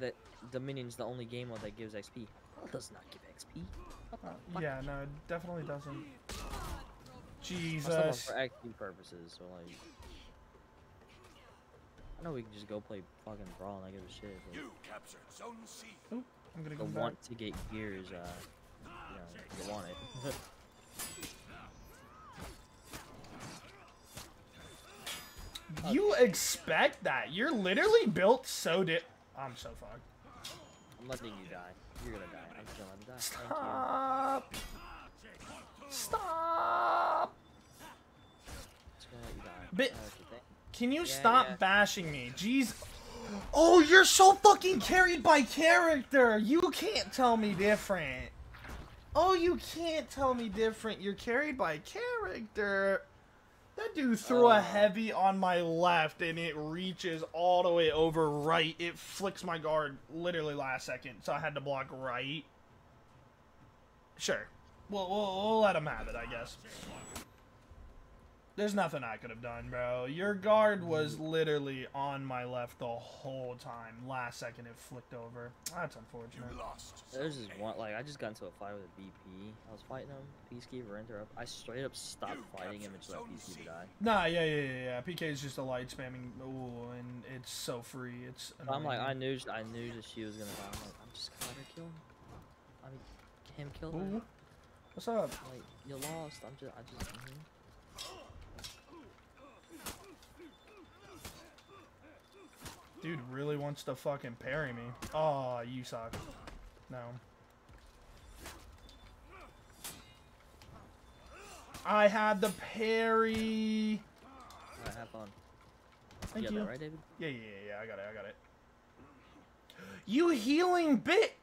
that Dominion's the only game mode that gives XP. It does not give XP. Uh, yeah, no, it definitely doesn't. My stuff Jesus. for XP purposes, so like. I know we can just go play fucking Brawl and I give a shit. But You captured Zone C. I'm gonna the go back. want to get gears, uh, you know, you want it. You expect that? You're literally built so di- I'm so fucked. I'm letting you die. You're gonna die. I'm just gonna let him die. Thank Stop. Thank- Can you Yeah, stop yeah. bashing me? Jeez. Oh, you're so fucking carried by character. You can't tell me different. Oh, you can't tell me different. You're carried by character. That dude threw a Uh. heavy on my left and it reaches all the way over right. It flicks my guard literally last second, so I had to block right. Sure. We'll, we'll, we'll let him have it, I guess. There's nothing I could have done, bro. Your guard was literally on my left the whole time. Last second, it flicked over. That's unfortunate. You lost. There's this one, like, I just got into a fight with a VP. I was fighting him, Peacekeeper interrupt. I straight up stopped You fighting him and captured just let Peacekeeper die. Nah, yeah, yeah, yeah, yeah. PK is just a light spamming. Ooh, and it's so free. It's. I'm like, I knew, I knew that she was gonna die. I'm like, I'm just gonna let her kill him. I mean, him kill her. Ooh. What's up? Like, you lost. I'm just, I just. mhm. Dude really wants to fucking parry me. Oh, you suck. No. I had the parry. Alright, have fun. Thank you. you. Got that right, David? Yeah, yeah, yeah, yeah, I got it, I got it. You healing bit.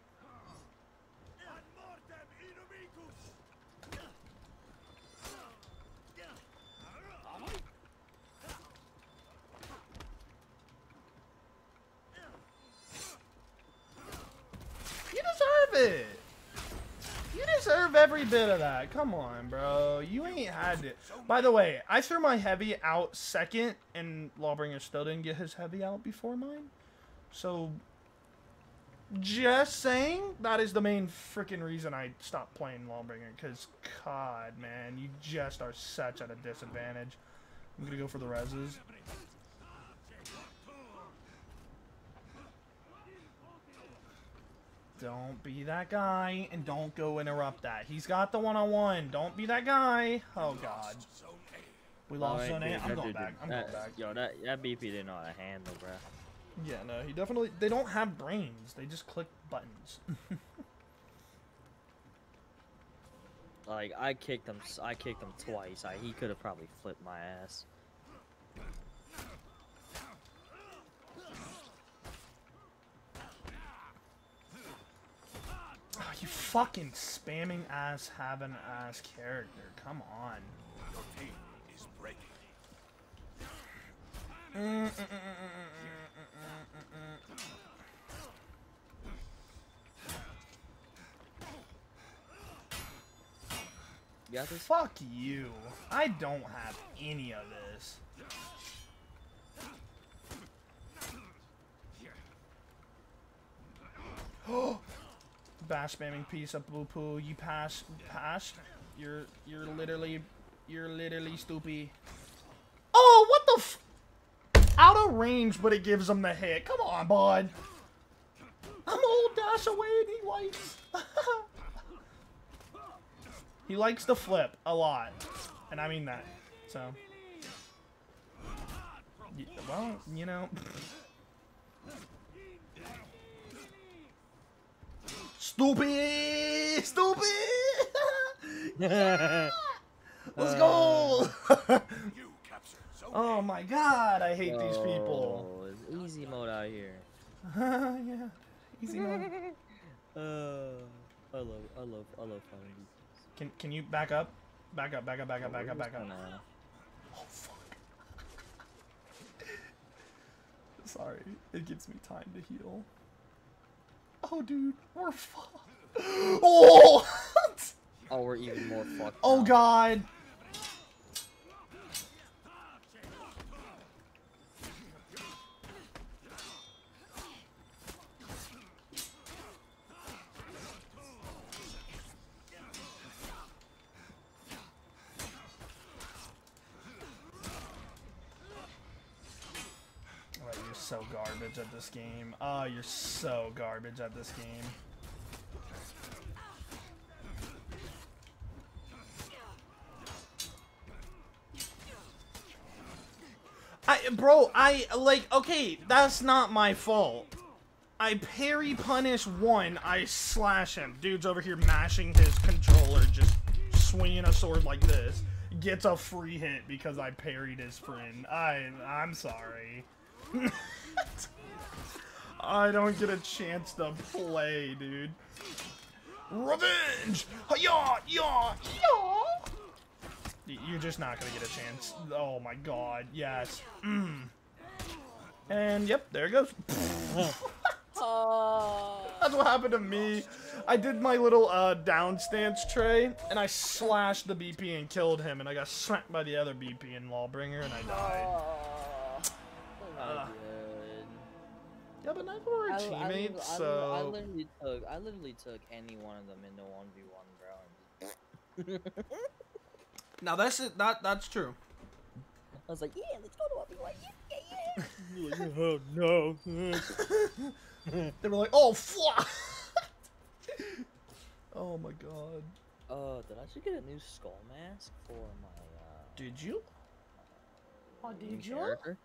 Ad mortem inimicus. You deserve it. You deserve every bit of that. Come on, bro. You ain't had it. By the way, I threw my heavy out second, and Lawbringer still didn't get his heavy out before mine. So, just saying, that is the main freaking reason I stopped playing Lawbringer. Because, God, man, you just are such at a disadvantage. I'm gonna go for the reses. Don't be that guy, and don't go interrupt that. He's got the one-on-one. Don't be that guy. Oh, God. Zone We lost Alright, zone dude, eight. I'm going back. I'm going back. Yo, that, that BP didn't know how to handle, bruh. Yeah, no, he definitely. They don't have brains. They just click buttons. Like, I kicked him, I kicked him twice. I, he could have probably flipped my ass. Oh, you fucking spamming ass, having ass character. Come on. Your team is breaking. You got this? Fuck you. I don't have any of this. Oh, Bash spamming piece of poo poo. You pass, pass. You're, you're literally, you're literally stupid. Oh, what the f- Out of range, but it gives him the hit. Come on, bud. I'm old dash away and he likes. he likes to flip a lot. And I mean that. So. Well, you know. Stupid! Stupid! Let's go! You oh my god, I hate these people. Oh, it's easy mode out here. yeah. Easy mode. Uh, I love, I love, I love finding these. Can can you back up? Back up, back up, back up, back up, back up. Oh fuck. Sorry, it gives me time to heal. Oh dude, we're fucked. Oh! Oh, we're even more fucked. oh now. god. Oh, you're so garbage at this game. Oh, you're so garbage at this game. I, bro, I, like, okay, that's not my fault. I parry punish one, I slash him. Dude's over here mashing his controller, just swinging a sword like this. Gets a free hit because I parried his friend. I, I'm sorry. I don't get a chance to play, dude. Revenge! Yaw, yaw, yaw! You're just not gonna get a chance. Oh my god, yes. Mm. And yep, there it goes. That's what happened to me. I did my little uh, down stance tray, and I slashed the BP and killed him, and I got smacked by the other BP in Lawbringer, and I died. Uh, Yeah, but neither were I, our I, teammates, I, I, so... literally took I literally took any one of them into one v one, bro. Now that's it. That that's true. I was like, yeah, let's go to one v one. Yeah, yeah, yeah. oh no. They were like, "Oh fuck!" oh my god. Uh, did I just get a new skull mask for my uh Did you? Oh, new character?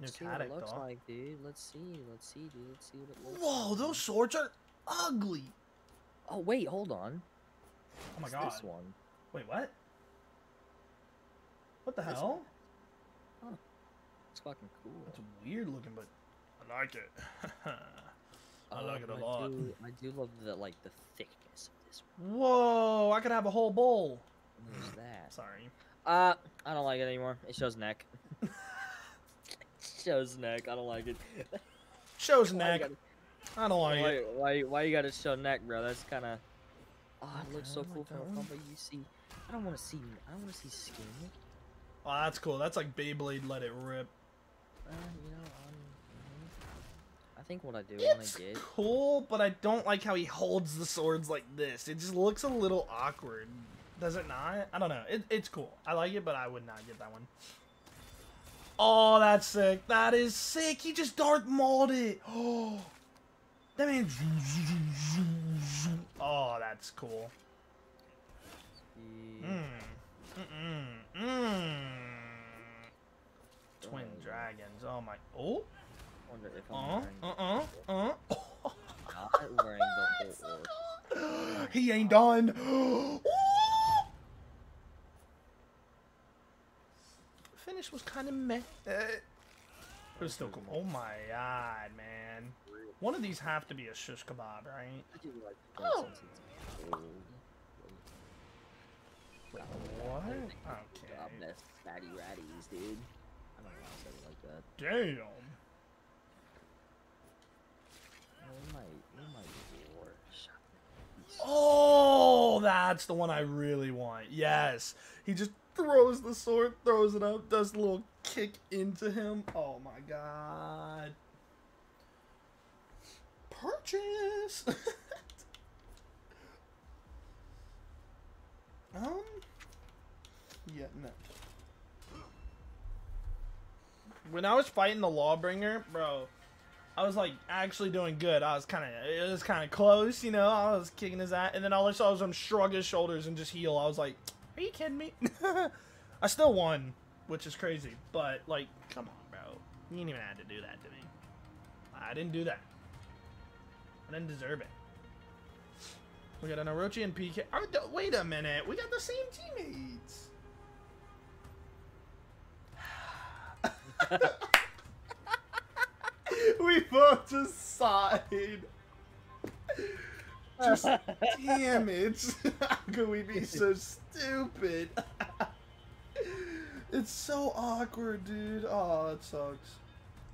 Let's see what it looks like, dude. Let's see. Let's see, dude. Let's see what it looks Whoa, like. those swords are ugly. Oh wait, hold on. Oh my It's god. This one. Wait, what? What the This hell? It's fucking cool. It's weird looking, but I like it. I like it a Um, lot. I do, I do love the like the thickness of this one. Whoa, I could have a whole bowl. And There's that. Sorry. Uh, I don't like it anymore. It shows neck. Shows neck. I don't like it. Shows neck. gotta- I don't like why, it. why, why you gotta show neck, bro? That's kind of. Oh, it looks so cool from but you see, I don't want to see. I don't want to see skin. Oh, that's cool. That's like Beyblade Let It Rip. Uh, you know, um, mhm. I think what I do It's to get. cool, but I don't like how he holds the swords like this. It just looks a little awkward. Does it not? I don't know. It, it's cool. I like it, but I would not get that one. Oh, that's sick. That is sick. He just Darth Mauled it. Oh, that man. Oh, that's cool. Yeah. Mmm. Mmm. Mmm. Twin Oh. dragons. Oh my. Oh. Wonder if I'm Uh. Uh. Uh. Uh. not wearing the whole orc. he ain't done. Finish was kind of meh. Uh, It was still cool. Oh my god, man. One of these have to be a shish kebab, right? I do like the Oh. since it's old. What? I'm Okay. that fatty ratties, dude. I don't know why I said it like that. Damn. We might, we might war. Shut up. Oh, that's the one I really want. Yes. He just throws the sword, throws it up, does a little kick into him. Oh my god. Purchase. um. Yeah, no. When I was fighting the Lawbringer, bro, I was like actually doing good. I was kind of, it was kind of close, you know. I was kicking his ass, and then all I saw was him shrug his shoulders and just heal. I was like, "Are you kidding me?" I still won, which is crazy. But like, come on, bro. You didn't even have to do that to me. I didn't do that. I didn't deserve it. We got an Orochi and PK. Oh, wait a minute. We got the same teammates. we both just sighed. Just damn it. How could we be so stupid? it's so awkward, dude. Oh, it sucks.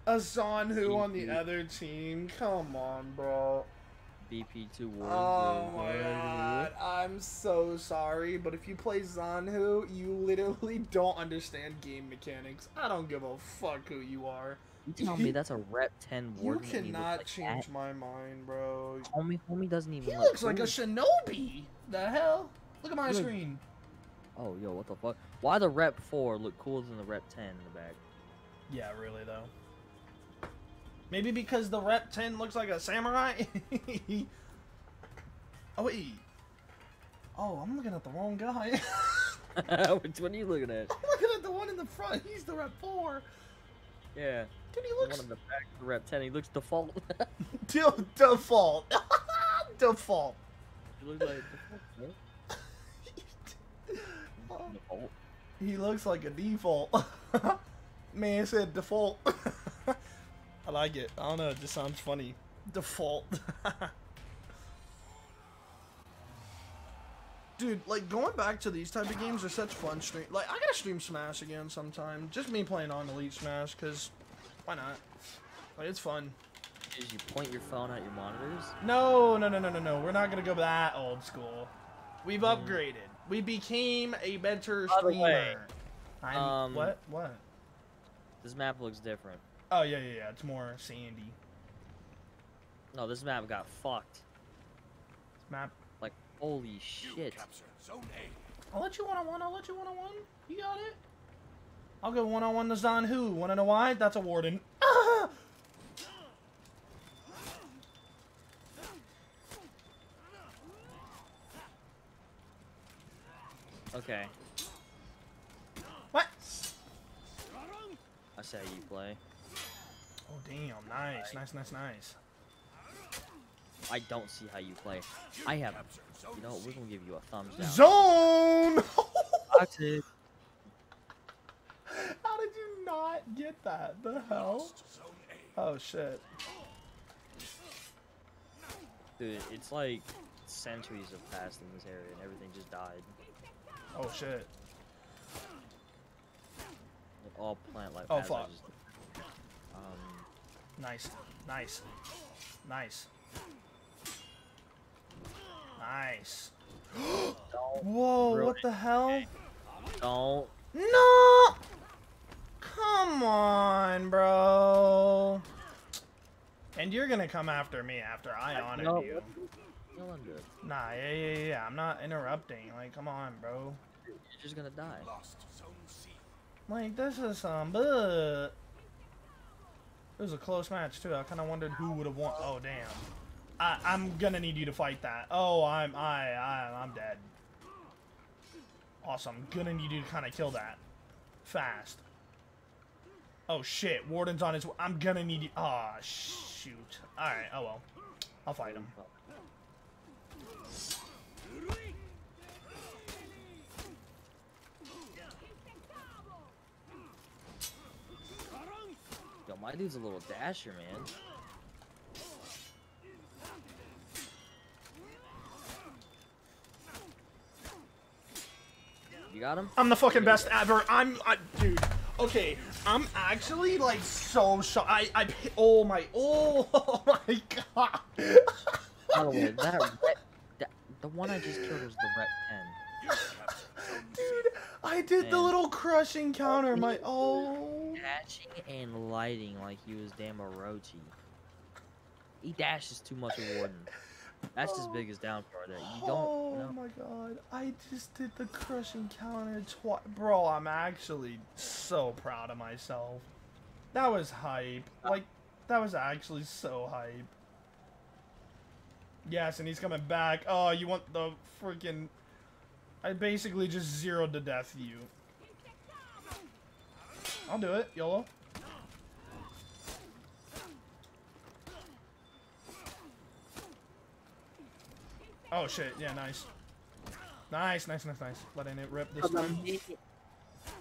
Azan who on the other team? Come on, bro. BP2 war. Oh my god, I'm so sorry, but if you play Zhanhu, you literally don't understand game mechanics. I don't give a fuck who you are. You tell me that's a rep 10 You warden. and he looks cannot like change that? my mind, bro. Homie, homie doesn't even He look looks like a shinobi. The hell? Look at my screen. Oh, yo, what the fuck? Why the rep 4 look cooler than the rep 10 in the back? Yeah, really though. Maybe because the rep 10 looks like a samurai? oh, wait. Oh, I'm looking at the wrong guy. Which one are you looking at? I'm looking at the one in the front. He's the rep 4. Yeah. Dude, he looks. One looks of the back the rep 10. He looks default. de- default. default. he looks like default. Default. He looks like a default. Man said default. I like it. I don't know. It just sounds funny. Default. Dude, like going back to these type of games are such fun stream. Like I gotta stream Smash again sometime. Just me playing on Elite Smash, cause why not? Like it's fun. Did you point your phone at your monitors? No, no, no, no, no, no. We're not gonna go that old school. We've mm. upgraded. We became a better By way, streamer. I'm, um, what? What? This map looks different. Oh yeah, yeah, yeah. It's more sandy. No, this map got fucked. This map. Like, holy shit. capture Zone A. I'll let you one on one. I'll let you one on one. You got it. I'll go one on one to Zhanhu. Wanna know why? That's a warden. Okay, What? I see how you play. Oh damn! Nice, nice, nice, nice. I don't see how you play. I have. Capture Zone You know? We're gonna give you a thumbs down. Zone. Toxic. How did you not get that? The hell? Lost Zone A. Oh shit. Dude, it's like centuries have passed in this area and everything just died. Oh shit. Like, all plant life. Oh, fuck. just- Um, Nice, nice, nice, nice. Whoa! What the hell? don't. No! Come on, bro. And you're gonna come after me after I honored No, you. No one did. Nah, yeah, yeah, yeah. I'm not interrupting. Like, come on, bro. You're just gonna die. Like, this is some but It was a close match too. I kind of wondered who would have won. Oh damn! I, I'm gonna need you to fight that. Oh, I'm I, I I'm dead. Awesome. Gonna need you to kind of kill that fast. Oh shit! Warden's on his. I'm gonna need you. Ah shoot. All right. Oh well. I'll fight him. My dude's a little dasher, man. You got him? I'm the fucking best ever. I'm, I, dude. Okay, I'm actually like so shocked. I, I, oh my, oh, oh my god. Way, that, that the one I just killed was the rep 10. You capture Zone C. Dude, I did the little crushing counter. My, oh. Dashing and lighting like he was damn Orochi. He dashes too much of Warden. That's his oh. biggest downfall there. You don't Oh know. my god, I just did the crushing counter twice. Bro, I'm actually so proud of myself. That was hype. Uh like, that was actually so hype. Yes, and he's coming back. Oh, you want the freaking. I basically just zeroed to death you. I'll do it, YOLO. Oh shit, yeah, nice. Nice, nice, nice, nice. Letting it rip this time.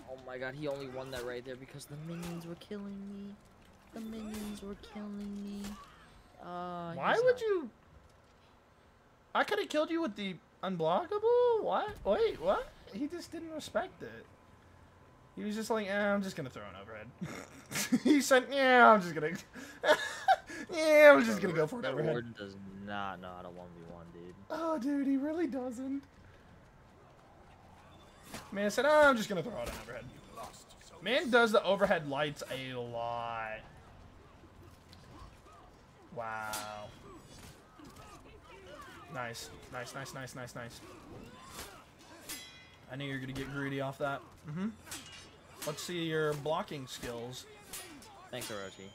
Oh my god, he only won that right there because the minions were killing me. The minions were killing me. Uh, Why would not- you? I could have killed you with the unblockable. What? Wait, what? He just didn't respect it. He was just like, eh, I'm just gonna throw an overhead. he said, yeah, I'm just gonna, yeah, I'm just gonna go for an overhead. Warden does not know how to 1v1, dude. Oh, dude, he really doesn't. Man said, oh, I'm just gonna throw out an overhead. You lost Man does the overhead lights a lot. Wow. Nice. Nice, nice, nice, nice, nice. I knew you were gonna get greedy off that. Mm-hmm. Let's see your blocking skills. Thanks, Orochi.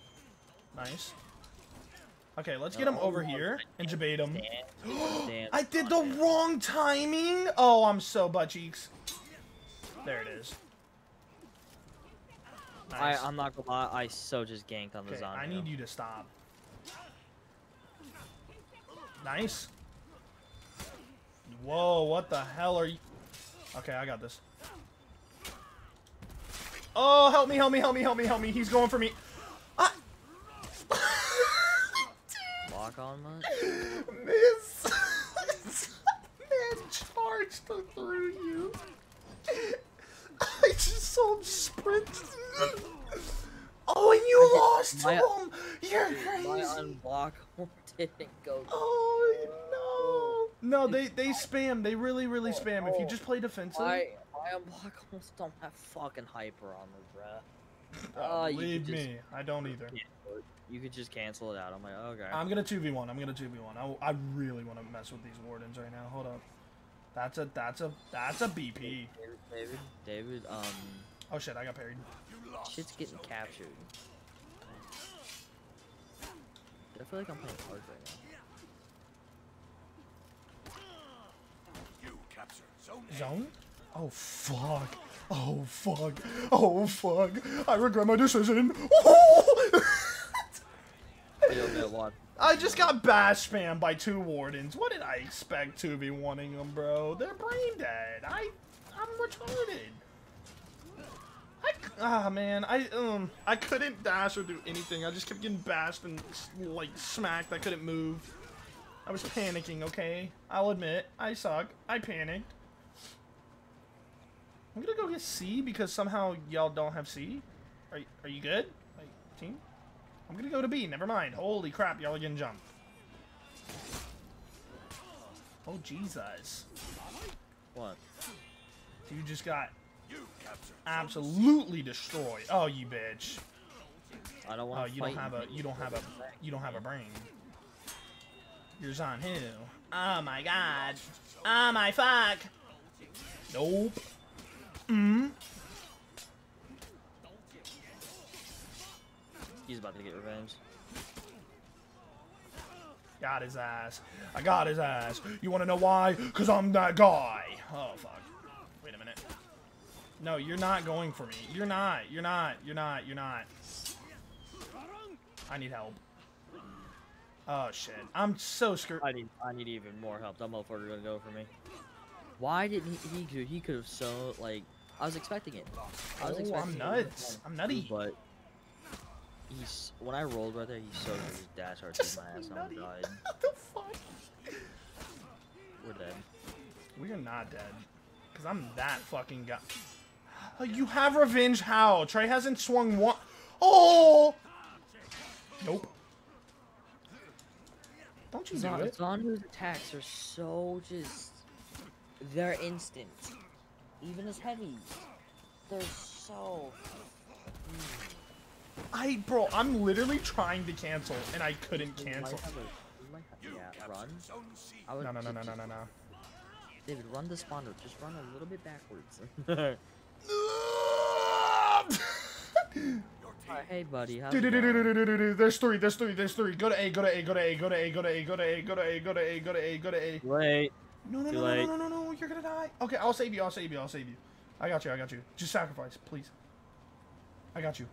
Nice. Okay, let's get him over here and debate him. I did the wrong timing. Oh, I'm so butt cheeks. There it is. I, Nice. I'm not gonna lie, I so just ganked on the Okay, Zonio. I need you to stop. Nice. Whoa, what the hell are you? Okay, I got this. Oh, help me, help me, help me, help me, help me. He's going for me. Ah! Lock on mud? Miss. Man charged through you. I just saw him sprint. Oh, and you lost my- to him. You're crazy. My unblock didn't go. Oh no! No, they they spam. They really really spam. If you just play defensive, My, my unblock almost don't have fucking hyper on me, bruh. oh, uh, believe just- me, I don't either. You could just cancel it out. I'm like, okay. I'm gonna two v one. I'm gonna two v one. I I really want to mess with these wardens right now. Hold up. That's a that's a that's a BP. David, David, David, um, Oh shit! I got parried. Shit's getting zone captured. I feel like I'm playing cards right now. You captured zone Oh fuck! Oh fuck! Oh fuck! I regret my decision. I just got bash spammed by two wardens. What did I expect to be wanting them, bro? They're brain dead. I, I'm retarded. I, ah man, I um, I couldn't dash or do anything. I just kept getting bashed and like smacked. I couldn't move. I was panicking. Okay, I'll admit I suck. I panicked. I'm gonna go get C because somehow y'all don't have C. Are y- are you good, like team? I'm gonna go to B. Never mind. Holy crap, y'all are getting jumped. Oh Jesus! What? You just got You absolutely destroyed. Oh, you bitch! I don't Oh, want to you don't have a you don't have a you don't have a brain. You're on who? Oh my god! Oh my fuck! Nope. Mm. He's about to get revenge. Got his ass. I got his ass. You want to know why? Cause I'm that guy. Oh fuck. Wait a minute. No, you're not going for me. You're not. You're not. You're not. You're not. I need help. Oh shit. I'm so screwed. I need, I need even more help. That motherfucker gonna go for me. Why didn't he? He could, he could have so like. I was expecting it. I was Oh, expecting I'm nuts. I'm nutty. But he's when I rolled right there, he so good his dash hard Just my ass. and nutty. I died. what the fuck? We're dead. We are not dead. Cause I'm that fucking guy. Oh, you have revenge how? Trey hasn't swung one. Oh! Nope. Don't you do Zon- it. Zhanhu's attacks are so just. They're instant. Even as heavies. They're so. Hmm. I, bro, I'm literally trying to cancel and I couldn't You might cancel. have a- you might have- yeah, run. zone would No, no, no, no, no, no, no. David, run the spawner. Just run a little bit backwards. Your hey, buddy. How's it going? There's three, there's three, there's three. Go to A, go to A, go to A, go to A, go to A, go to A, go to A, go to A, go to A, go to A. Wait. No, no, Too no, no, late. no, no, no, no, you're gonna die. Okay, I'll save you, I'll save you, I'll save you. I got you, I got you. Just sacrifice, please. I got you.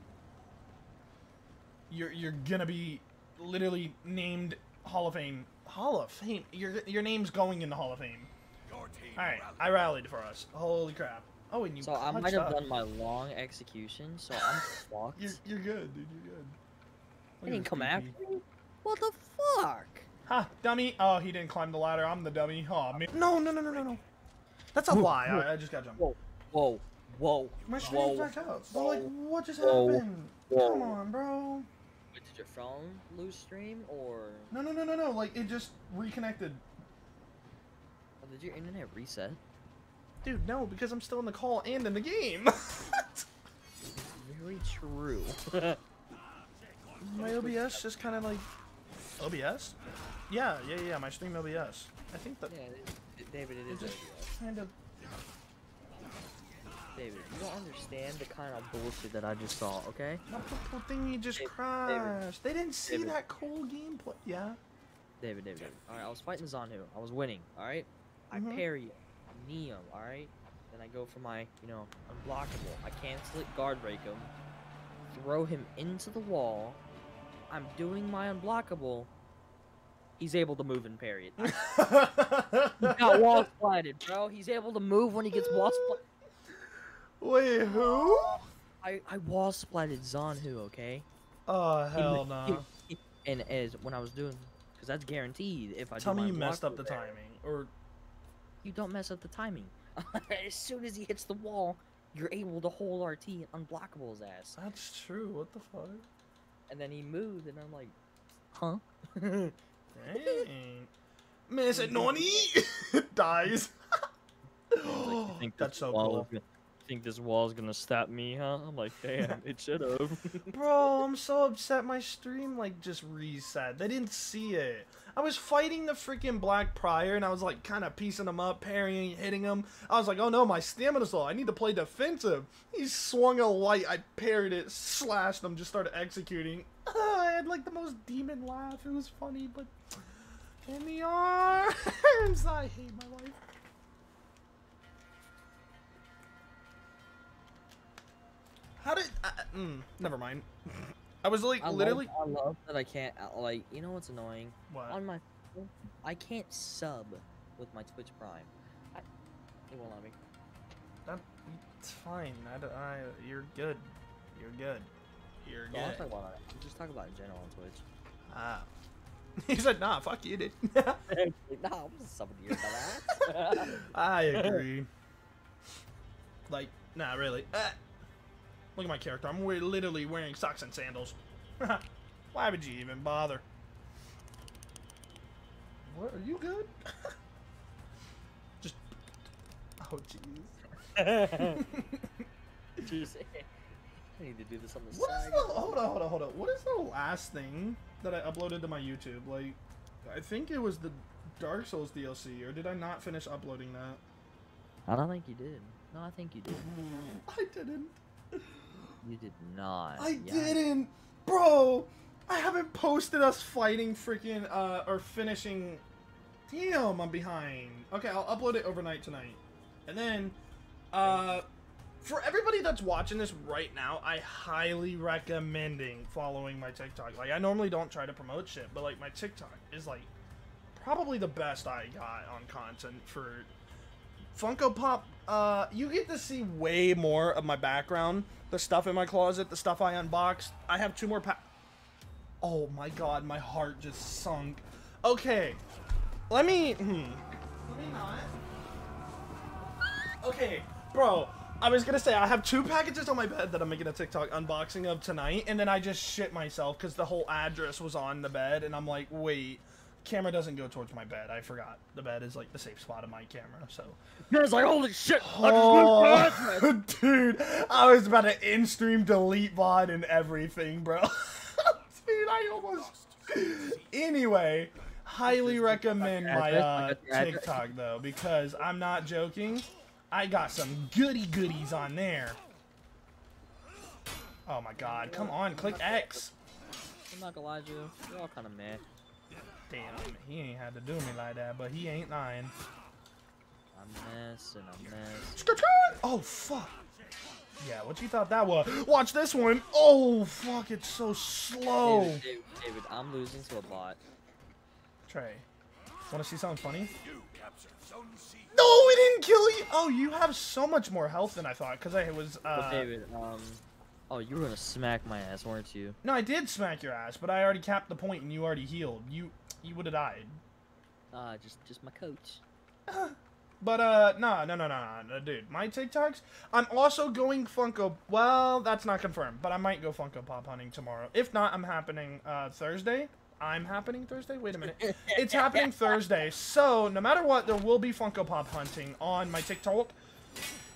You're you're gonna be literally named Hall of Fame. Hall of Fame. Your your name's going in the Hall of Fame. All right. I rallied for us. Holy crap! Oh, and you. So I might clutched have up. done my long execution, so I'm fucked. You're you're good, dude. You're good. He Look at didn't come DP. after me. What the fuck? Ha, dummy. Oh, he didn't climb the ladder. I'm the dummy. Oh, man. No, no, no, no, no, no. That's a lie. I, I just got jumped. Whoa, whoa, whoa, My whoa. stream's back up. But like, what just Whoa. happened? Whoa. Come on, bro. Wait, did your phone lose stream or No, no, no, no, no. Like, it just reconnected. or did your internet reset? Dude, no, because I'm still in the call and in the game. Very true. my OBS just kind of like. OBS? Yeah, yeah, yeah. My stream OBS. I think that yeah, David, it is. OBS. kind of. David, you don't understand the kind of bullshit that I just saw. Okay. My purple thingy just David, crashed. They didn't see David. that cool gameplay. Yeah. David, David, David. All right, I was fighting Zhanhu. I was winning. All right. I Mhm. parry him, knee him. All right. Then I go for my, you know, unblockable. I cancel it, guard break him. throw him into the wall. I'm doing my unblockable. He's able to move parry it. He got wall splatted, bro. He's able to move when he gets wall splat. Wait, who? I, I wall splatted Zhanhu, okay? Oh hell no! he- and as when I was doing, because that's guaranteed. If I Tell me you messed up the there, timing, or You don't mess up the timing. as soon as he hits the wall, you're able to hold RT and unblockable his ass. that's true. What the fuck? And then he moved, and I'm like, huh? Dang. Miss it, Noni dies. You think That's this so cool. gonna- Think this wall's gonna stop me, huh? I'm like, damn, it should have. Bro, I'm so upset my stream like just reset. They didn't see it. I was fighting the freaking Black Prior and I was like kind of piecing him up, parrying, hitting him. I was like, oh no, my stamina's low. I need to play defensive. He swung a light. I parried it, slashed him, just started executing. I had like the most demon laugh. It was funny, but in the arms, I hate my life. How did? Uh, mm, never mind. I was like I literally. love, I love that I can't uh, like. You know what's annoying? What? On my, I can't sub with my Twitch Prime. I, it won't let me. That, it's fine. I, d- I- you're good. You're good. You're No, I'll good. talk about it. We'll just talk about it in general on Twitch. Ah. he said, "Nah, fuck you, dude." nah, I'm just subbing to your dumbass. I agree. like, nah, really. Ah. Look at my character. I'm we literally wearing socks and sandals. Why would you even bother? What? Are you good? Just. Oh, jeez. Jeez, I need to do this on the What is side. the hold on, hold on, hold on. What is the last thing that I uploaded to my YouTube? Like, I think it was the Dark Souls DLC, or did I not finish uploading that? I don't think you did. No, I think you did. I didn't. You did not. I Yeah. didn't, bro. I haven't posted us fighting freaking uh or finishing. Damn, I'm behind. Okay, I'll upload it overnight tonight, and then uh. For everybody that's watching this right now, I highly recommending following my TikTok. Like, I normally don't try to promote shit, but like my TikTok is like probably the best I got on content for Funko Pop. Uh, you get to see way more of my background, the stuff in my closet, the stuff I unboxed. I have two more pa- Oh my god, my heart just sunk. Okay, let me. Hmm. Let me not. Okay, bro. I was gonna say I have two packages on my bed that I'm making a TikTok unboxing of tonight, and then I just shit myself because the whole address was on the bed, and I'm like, wait, camera doesn't go towards my bed. I forgot the bed is like the safe spot of my camera, so. You're like, holy shit! I just went Oh, I was about to in-stream delete VOD and everything, bro. dude, I almost. Anyway, highly recommend my uh, got your address. TikTok though because I'm not joking. I got some goody goodies on there. Oh my god, come on, click X. I'm not gonna lie to you. You're all kind of meh. Damn, he ain't had to do me like that, but he ain't lying. I'm mess and I'm mess. Skirt, skirt. Oh fuck. Yeah, what you thought that was? Watch this one. Oh fuck, it's so slow. David, David, David, I'm losing to a bot. Trey, want to see something funny? You capture Zone C. No, we didn't kill you. Oh, you have so much more health than I thought because I was. But Uh, David, um, oh, you were gonna smack my ass, weren't you? no, I did smack your ass, but I already capped the point and you already healed. You, you would have died. Uh, just, just my coach. But uh, no, no, no, no, no, dude. My TikToks. I'm also going Funko. Well, that's not confirmed, but I might go Funko Pop hunting tomorrow. If not, I'm happening uh Thursday. I'm happening Thursday. Wait a minute. it's happening Thursday. So no matter what, there will be Funko Pop hunting on my TikTok.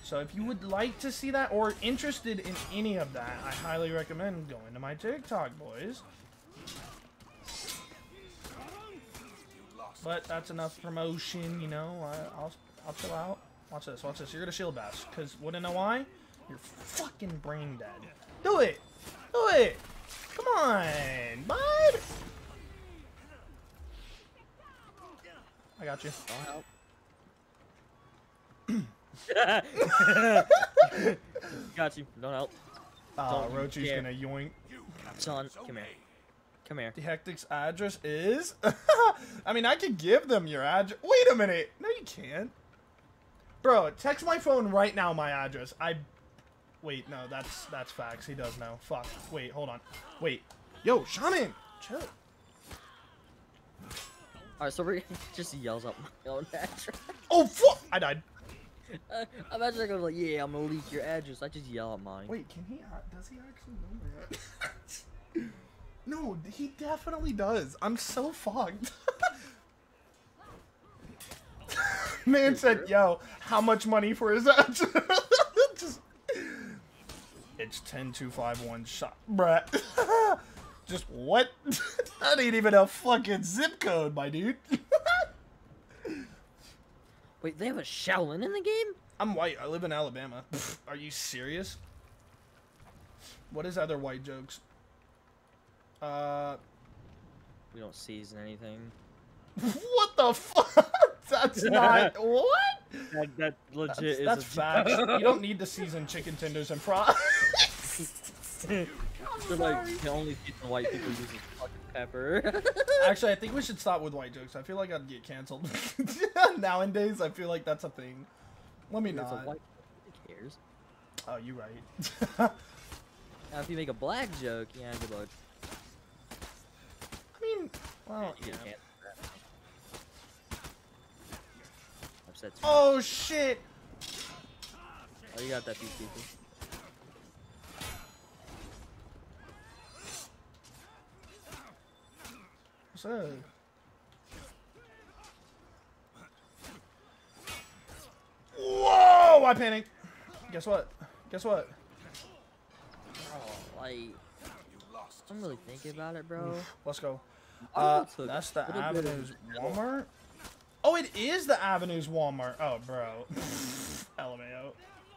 So if you would like to see that or interested in any of that, I highly recommend going to my TikTok, boys. But that's enough promotion, you know. I, I'll I'll chill out. Watch this. Watch this. You're gonna shield bash. Cause wanna know why? You're fucking brain dead. Do it. Do it. Come on, bud. I got you. I'll help. Got you. Don't help. Uh, Don't Rochi's dare. gonna yoink. You Son, come here. Come here. Dehectic's address is. I mean, I could give them your address. Wait a minute. No, you can't. Bro, text my phone right now. My address. I. Wait, no, that's that's facts. He does know. Fuck. Wait, hold on. Wait. Yo, Shaman. Chill. Alright, so we're just yells out my own address. Oh fuck! I died. Uh, imagine I go like, yeah, I'm gonna leak your address. I just yell at mine. Wait, can he? Does he actually know that? no, he definitely does. I'm so fucked. Man said, "Yo, how much money for his address?" Just, it's ten two five one shot, bruh. Just what? that ain't even a fucking zip code, my dude. Wait, they have a Shaolin in the game? I'm white. I live in Alabama. Are you serious? What is other white jokes? Uh, We don't season anything. What the fuck? That's not what? That, that legit That's, is that's a facts. You don't need to season chicken tenders and fries. So like the only season white people use is fucking pepper. Actually, I think we should stop with white jokes. I feel like I'd get canceled. Nowadays, I feel like that's a thing. Let me It's a not. white. Who cares? Oh, you right. Now if you make a black joke, yeah, good luck. I mean, well, You yeah. get canceled for that. Oh shit! Oh, you got that piece, people. What's up? Whoa! I panicked. Guess what? Guess what? Oh, like I'm really thinking about it, bro. Let's go. Uh, that's the a little bit of Avenues. Walmart. Oh, it is the Avenues Walmart. Oh, bro. LMAO.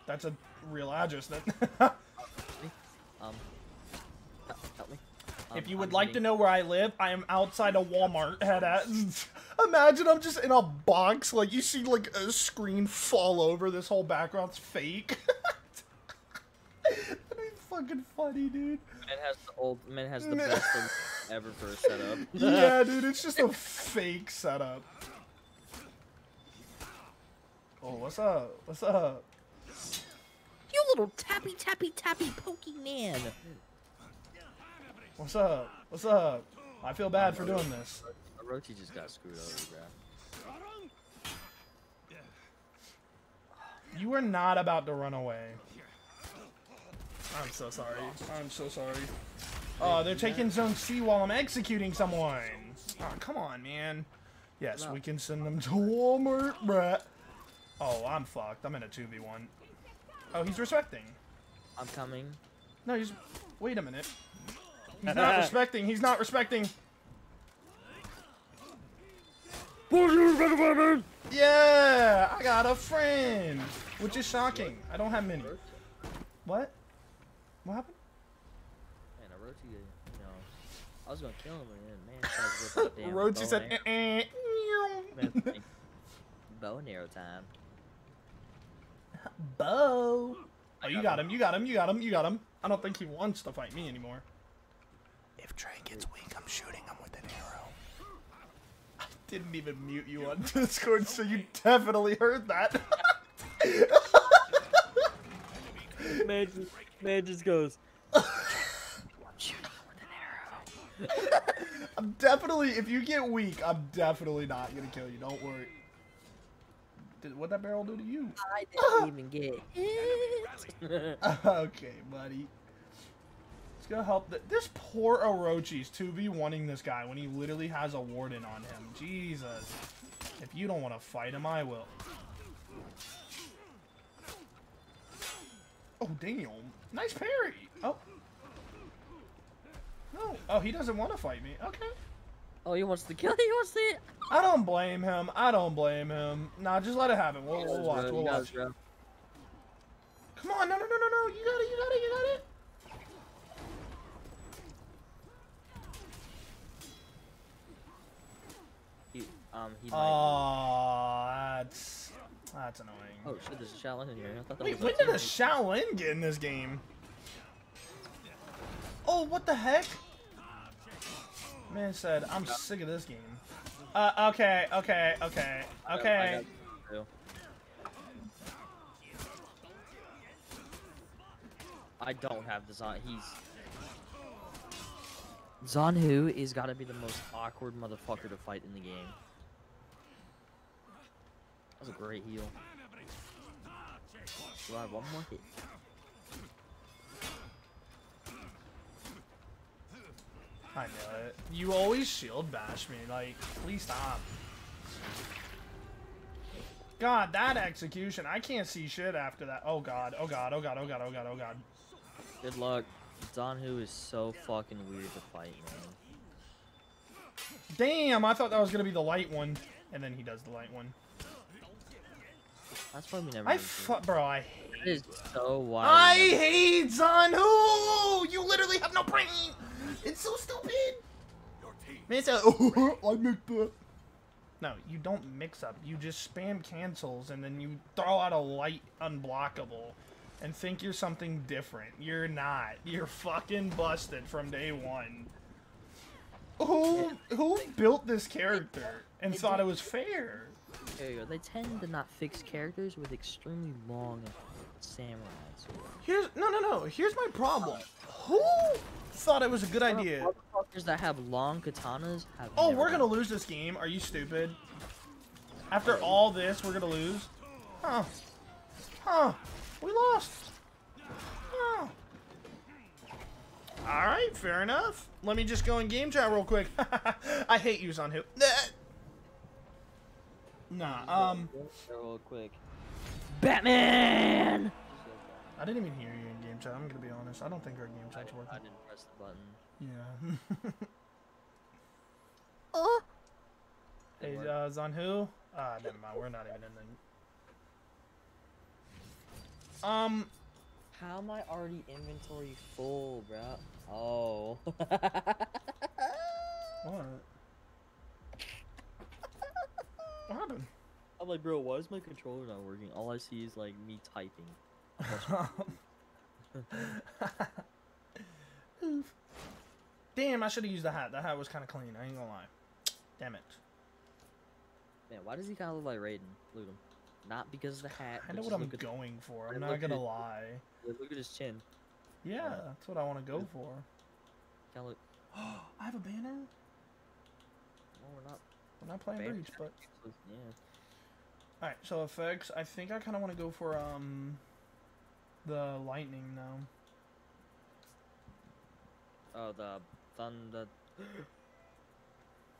That's a real address then. Um, help, help me. Um, if you would I'm like to know where I live, I am outside a Walmart. Head at. Imagine I'm just in a box, like you see like a screen fall over. This whole background's fake. That'd be fucking funny, dude. Man has the old man has the best ever for a setup. Yeah, dude, it's just a fake setup. Oh, what's up? What's up? You little tappy tappy tappy pokey man. What's up? What's up? I feel bad for doing this. Orochi just got screwed over, bro. You are not about to run away. I'm so sorry. I'm so sorry. Oh, they're taking Zone C while I'm executing someone. Oh, come on, man. Yes, we can send them to Walmart, bruh. Oh, I'm fucked. I'm in a 2v1. Oh, he's respecting. I'm coming. No, he's. Wait a minute. He's not respecting. He's not respecting. Yeah, I got a friend, which is shocking. I don't have many. What? What happened? Man, Orochi, you know, I was gonna kill him, and then man tried to whip that damn Roach said, eh, arrow. eh, Man, think, bow and arrow time. Bo. Oh, you got him. You got him. You got him. You got him. I don't think he wants to fight me anymore. If Trey gets weak, I'm shooting him with an arrow. I didn't even mute you on Discord, so you definitely heard that. Man, just, man just goes. I'm definitely, if you get weak, I'm definitely not gonna kill you. Don't worry. Did, what'd that barrel do to you? I didn't even get hit. okay, buddy. Let's go help. The, this poor Orochi's 2v1ing this guy when he literally has a warden on him. Jesus. If you don't want to fight him, I will. Oh, damn. Nice parry. Oh. No. Oh, he doesn't want to fight me. Okay. Oh, he wants to kill. He wants to. I don't blame him. I don't blame him. Nah, just let it happen. We'll, we'll watch. We'll watch. Come on. No, no, no, no, no. You got it. You got it. You got it. He, um, he might. Oh, that's that's annoying. oh shit, there's a Shaolin in here. I thought that Wait, was when did a. Shaolin get in this game? Oh, what the heck? Man said, I'm sick of this game. Uh, okay, okay, okay, okay. I don't have the Zon. He's Zhanhu is gotta be the most awkward motherfucker to fight in the game. That was a great heal. Do I have one more hit? I know it. You always shield bash me. Like, please stop. God, that execution. I can't see shit after that. Oh god, oh god, oh god, oh god, oh god, oh god. Good luck. Zhanhu is so fucking weird to fight, man. Damn, I thought that was gonna be the light one. And then he does the light one. That's why we never. I used it. fu- bro, I It is so wild. I hate Zhanhu! You literally have no brain! It's so stupid! Your team. Man said, oh, I mixed up. No, you don't mix up. You just spam cancels and then you throw out a light unblockable and think you're something different. You're not. You're fucking busted from day one. Who who built this character and it thought it was fair? There you go. They tend to not fix characters with extremely long samurais. Here's no no no. Here's my problem. Who thought it was a good idea? Motherfuckers that have long katanas have. Oh, we're gonna lose this game. Are you stupid? After all this, we're gonna lose? Huh. Huh. We lost. Huh. Alright, fair enough. Let me just go in game chat real quick. I hate you, Zhanhu. Nah, um, Real quick. Batman. I didn't even hear you in game chat. I'm gonna be honest. I don't think our game I, chat's I working. didn't press the button. Yeah. Oh. hey, uh, Zhanhu? Ah, never mind. We're not even in the. Um, How am I already inventory full, bro? Oh. what? What happened? I'm like, bro, why is my controller not working? All I see is like me typing. Oof. Damn, I should have used the hat. That hat was kind of clean. I ain't gonna lie. Damn it. Man, why does he kind of look like Raiden? Him. Not because of the hat. I know what I'm going for. I'm not gonna it. lie. Look at his chin. Yeah, that's what I want to go for. Kind of look. I have a banner. No, we're not. We're not playing Breach, but Yeah. all right. So effects. I think I kind of want to go for um, the lightning now. Oh, the thunder.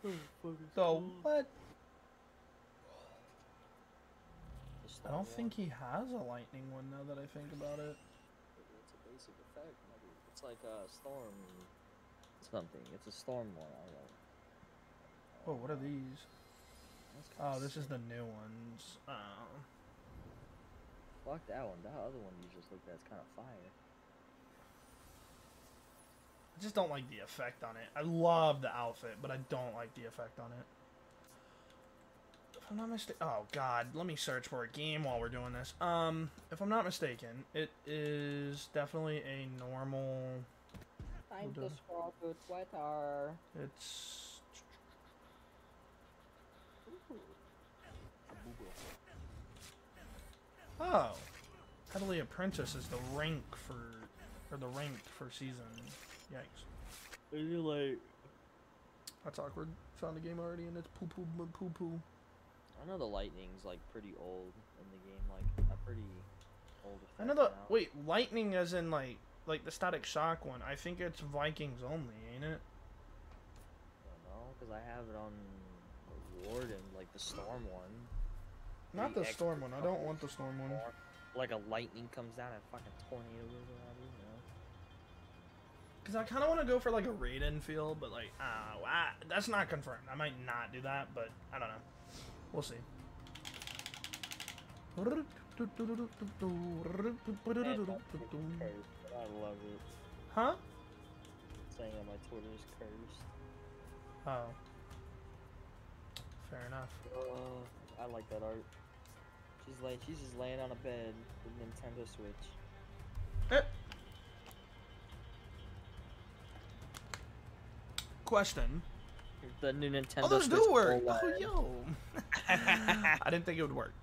Oh, so what? I don't think he has a lightning one now that I think about it. It's a basic effect. maybe. It's like a storm. Something. It's a storm one. I don't know. Oh, what are these? Oh, this is the new ones. Oh. Fuck that one. That other one you just looked at is kind of fire. I just don't like the effect on it. I love the outfit, but I don't like the effect on it. If I'm not mistaken, oh god, let me search for a game while we're doing this. Um, if I'm not mistaken, it is definitely a normal. Time to scroll to Twitter. It's oh, Heavily Apprentice is the rank for, or the ranked for season. Yikes, Is it like? that's awkward. Found the game already, and it's poo poo poo poo poo. I know the lightning's like pretty old in the game, like a pretty old. I know the now. wait lightning as in like like the static shock one. I think it's Vikings only, ain't it? I don't know, because I have it on the Warden, like the storm one. Not The the storm one. I don't want the storm one. Like a lightning comes down and fucking tornado goes around you, you know? Cause I kind of want to go for like a Raiden feel, but like, uh, I, that's not confirmed. I might not do that, but I don't know. We'll see. I love it. Huh? Saying on my Twitter is cursed. Oh. Fair enough. Uh, I like that art. She's like, she's just laying on a bed with Nintendo Switch. Eh. question. The new Nintendo Oh, those Switch do work. OLED. Oh, yo. I didn't think it would work.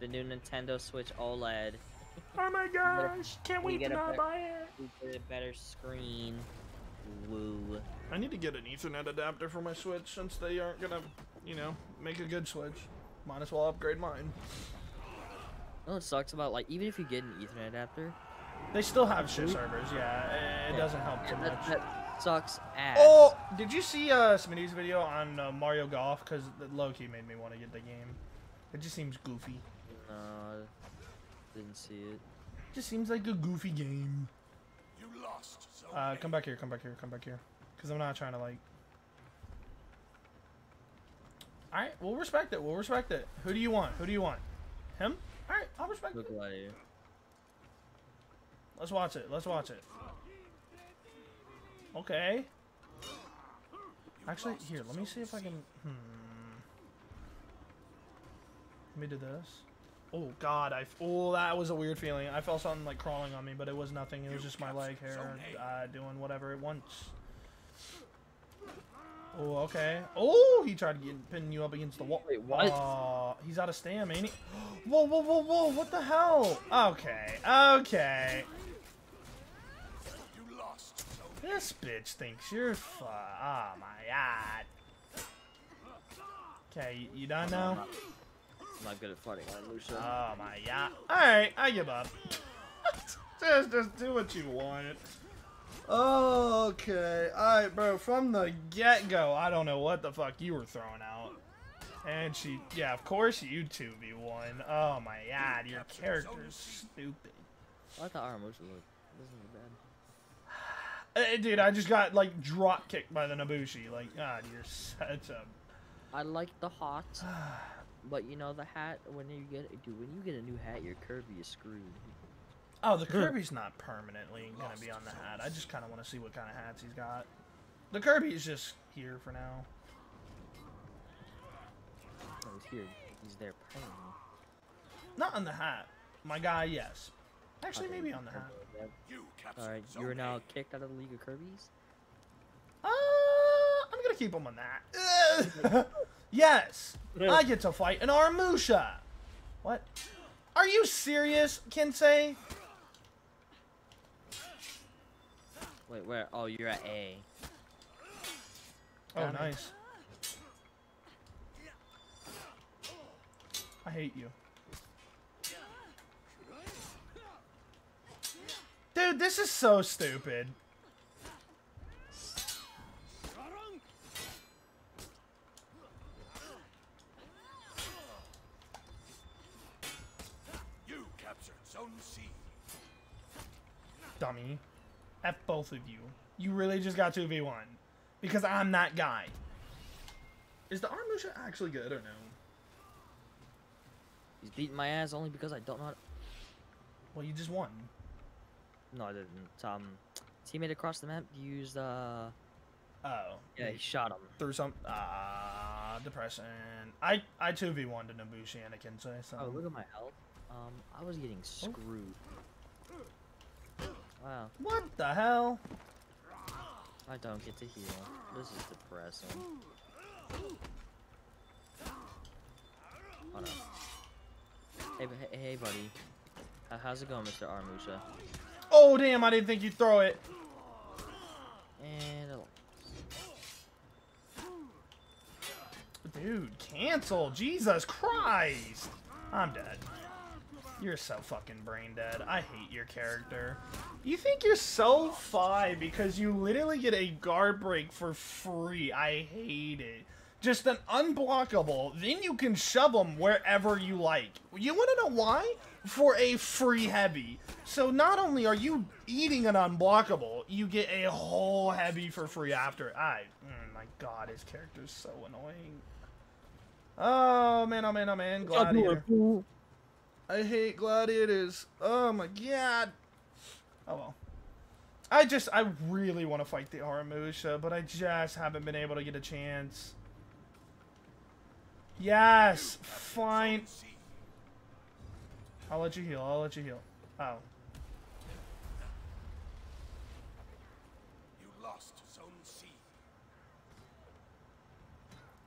The new Nintendo Switch OLED. Oh my gosh! Can't we wait to not buy it. We get a better screen. Woo. I need to get an Ethernet adapter for my Switch since they aren't gonna, you know, make a good Switch. Might as well upgrade mine. You know what sucks about like even if you get an Ethernet adapter, They still have shit servers, yeah. It doesn't help too yeah, that, much. that sucks ass. Oh, did you see uh, Smitty's video on uh, Mario Golf? Because Loki made me want to get the game. It just seems goofy. No, didn't see it. just seems like a goofy game. You lost. Zone Uh, come back here, come back here, come back here. Because I'm not trying to, like... Alright, we'll respect it, we'll respect it. Who do you want? Who do you want? Him? Alright, I'll respect Look it. at you. Let's watch it, let's watch it. Okay. Actually, here, let me see if I can... Hmm. Let me do this. Oh, God, I... Oh, that was a weird feeling. I felt something, like, crawling on me, but it was nothing. It was just my leg hair uh, doing whatever it wants. Oh, okay. Oh, he tried to get, pin you up against the wall. Wait, what? Oh, he's out of stam, ain't he? Whoa, whoa, whoa, whoa, what the hell? Okay, okay. You lost. This bitch thinks you're fu- Oh my god. Okay, you done now? I'm not good at fighting Lucia. Oh my god. Alright, I give up. just, just do what you want. Okay, alright, bro. From the get go, I don't know what the fuck you were throwing out. And she, yeah, of course you 2v1. Oh my god, your character's stupid. I thought Aramusha looked doesn't look bad. Uh, dude, I just got like drop kicked by the Nobushi. Like, God, you're such a. I like the hot, but you know the hat. When you get dude, when you get a new hat, your Kirby is screwed. Oh, the Kirby's not permanently gonna be on the hat. I just kind of want to see what kind of hats he's got. The Kirby's just here for now. No, he's here. He's there permanently. Not on the hat. My guy, yes. Actually, Okay, maybe on the hat. You captured. All right, you are now kicked out of the League of Kirby's. Uh, I'm gonna keep him on that. yes, I get to fight an Aramusha. What? Are you serious, Kensei? Wait, where? Oh, you're at A. Oh, Damn it. nice. I hate you. Dude, this is so stupid. You captured Zone C. Dummy. F both of you. You really just got 2v1. Because I'm that guy. Is the Aramusha actually good or no? He's beating my ass only because I don't know. How to... Well, you just won. No, I didn't. Um, teammate across the map used uh. Oh. Yeah, he shot him. Through some. Ah, depression. I I 2v1 to Nobushi and a Kensei, so. Oh, look at my health. Um, I was getting screwed. Wow, What the hell? I don't get to heal. This is depressing. Oh no. Hey, hey, hey, buddy. How's it going, Mr. Aramusha? Oh, damn, I didn't think you'd throw it. And Dude, cancel. Jesus Christ. I'm dead. You're so fucking brain dead. I hate your character. You think you're so fi because you literally get a guard break for free. I hate it. Just an unblockable, then you can shove them wherever you like. You want to know why? For a free heavy. So not only are you eating an unblockable, you get a whole heavy for free after. I, mm, my god, his character's so annoying. Oh man, oh man, oh man, Gladiator. I hate gladiators. Oh my god. Oh well. I just, I really want to fight the Aramusha, but I just haven't been able to get a chance. Yes, fine. I'll let you heal. I'll let you heal. Oh. You lost Zone C.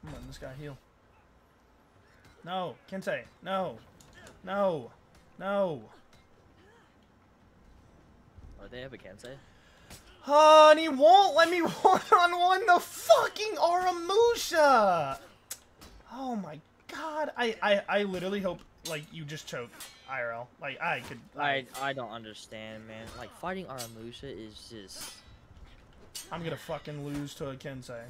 I'm letting this guy heal. No, Kensei, no, no, no. Oh, they have a Kensei? Oh, and he won't let me one on one the fucking Aramusha. Oh my god, I, I I literally hope like you just choke IRL. Like I could. I I don't understand, man. Like fighting Aramusha is just I'm gonna fucking lose to a Kensei.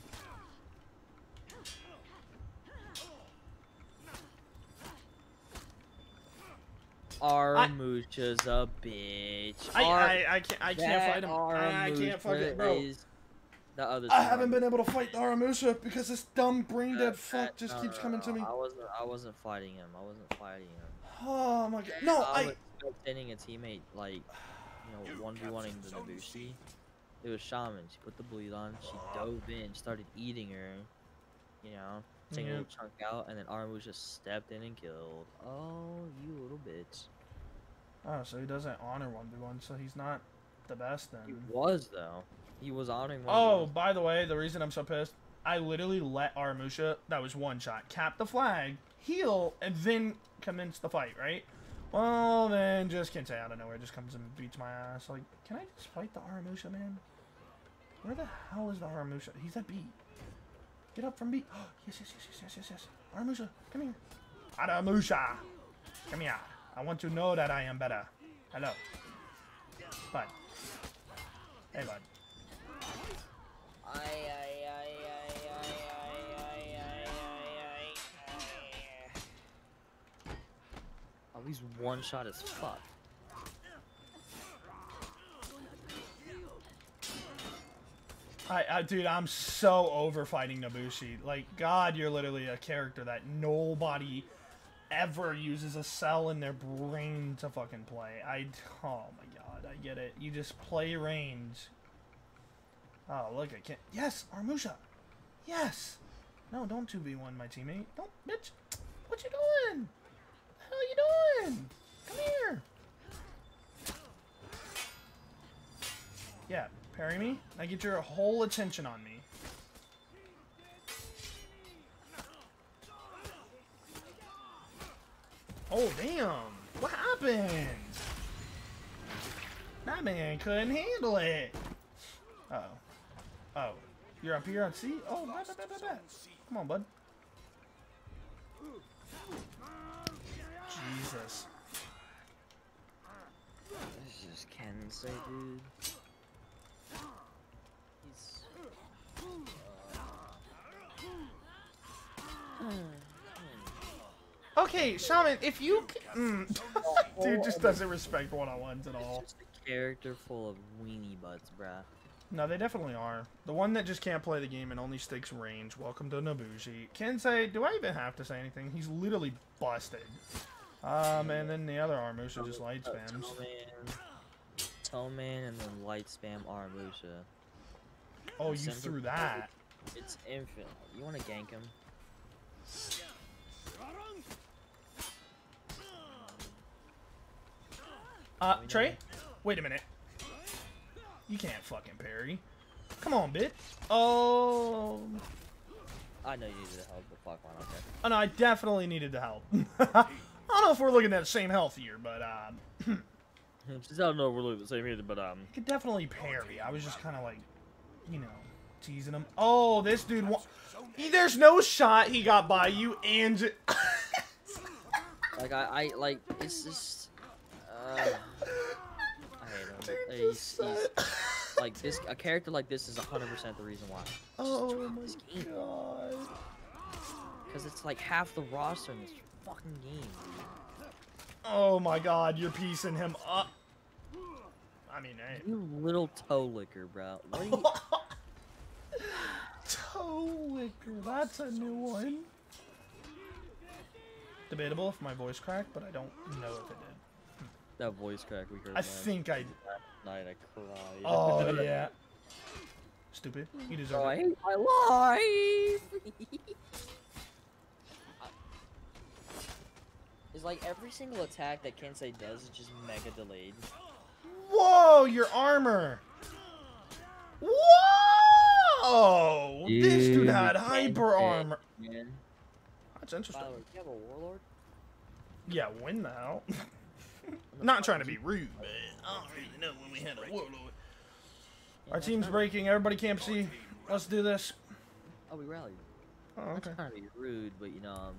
Aramusha's a bitch. I, Ar- I, I can't I can't fight him. I, I can't fucking Aramusha bro. the other I haven't been able to fight the Aramusha because this dumb brain uh, dead that- fuck uh, just no, keeps no, coming no, to me. I wasn't I wasn't fighting him. I wasn't fighting him. Oh my god. No, I I. was spectating a teammate like you know one v oneing the Nobushi. It was Shaman. She put the bleed on. She dove in, started eating her. You know, taking a Yeah. little chunk out, and then Aramu just stepped in and killed. Oh, you little bitch. Oh, so he doesn't honor one v one, so he's not the best then. He was though. He was honoring one. Oh, by the way, the reason I'm so pissed, I literally let Aramusha, that was one shot, cap the flag, heal, and then commence the fight, right? Well, then just Kensei out of nowhere just comes and beats my ass. Like, can I just fight the Aramusha, man? Where the hell is the Aramusha? He's at B. Get up from B. Oh, yes, yes, yes, yes, yes, yes, yes. Aramusha, come here. Aramusha, come here. I want to know that I am better. Hello. Bud. Hey, bud. At least one shot is fuck. I, I, dude, I'm so over fighting Nobushi. Like, God, you're literally a character that nobody ever uses a cell in their brain to fucking play. I, oh my God, I get it. You just play range. Oh, look, I can't. Yes, Aramusha. Yes. No, don't 2v1 my teammate. Don't, bitch. What you doing? The hell you doing? Come here. Yeah, parry me. Now get your whole attention on me. Oh, damn. What happened? That man couldn't handle it. Uh oh. Oh. You're up here on C? Oh, bet, bet, bet, bet, bet. Come on, bud. Jesus. This is just Kensei, dude. He's. Okay, Shaman, if you. c- Mm. Dude just doesn't respect one on ones at all. It's just a character full of weenie butts, bruh. No, they definitely are. The one that just can't play the game and only sticks range. Welcome to Nobushi. Kensei, do I even have to say anything? He's literally busted. Um, and then the other Aramusha just light Uh, spams. Toeman, Toeman, and then light spam Aramusha. Oh, you threw that. It's infinite. You want to gank him? Uh, We Trey? Wait a minute. You can't fucking parry. Come on, bitch. Oh. I know you needed help, but fuck, why not? Okay. Oh, no, I definitely needed the help. I don't know if we're looking at the same health here, but, um, I don't know if we're looking at the same either, but um, I could definitely parry. I was just kind of like, you know, teasing him. Oh, this dude. Wa- he, there's no shot he got by you, and j- like I, I like it's just. Uh, I hate him. He's- he's- like this, a character like this is 100% the reason why. oh my god. Because it's like half the roster in this fucking game. Oh my god, you're piecing him up. I mean, hey. You little toe licker, bro. You? Toe licker, that's a new one. Debatable if my voice cracked, but I don't know if it did. That voice crack we heard. I last think I. night, I cried. Oh yeah. Stupid. You deserve Bro, I it. hate my life. it's like every single attack that Kensei does is just mega delayed. Whoa, your armor. Whoa! Oh, this dude Dude, had hyper man. armor. Man, That's interesting. Tyler, you have a warlord? Yeah, win the hell. Not trying to be rude, but I don't really know when we had a warlord. Our team's breaking. Everybody camp C. Let's do this. Oh, we rallied. Oh, I'm okay. not trying to be rude, but you know, um,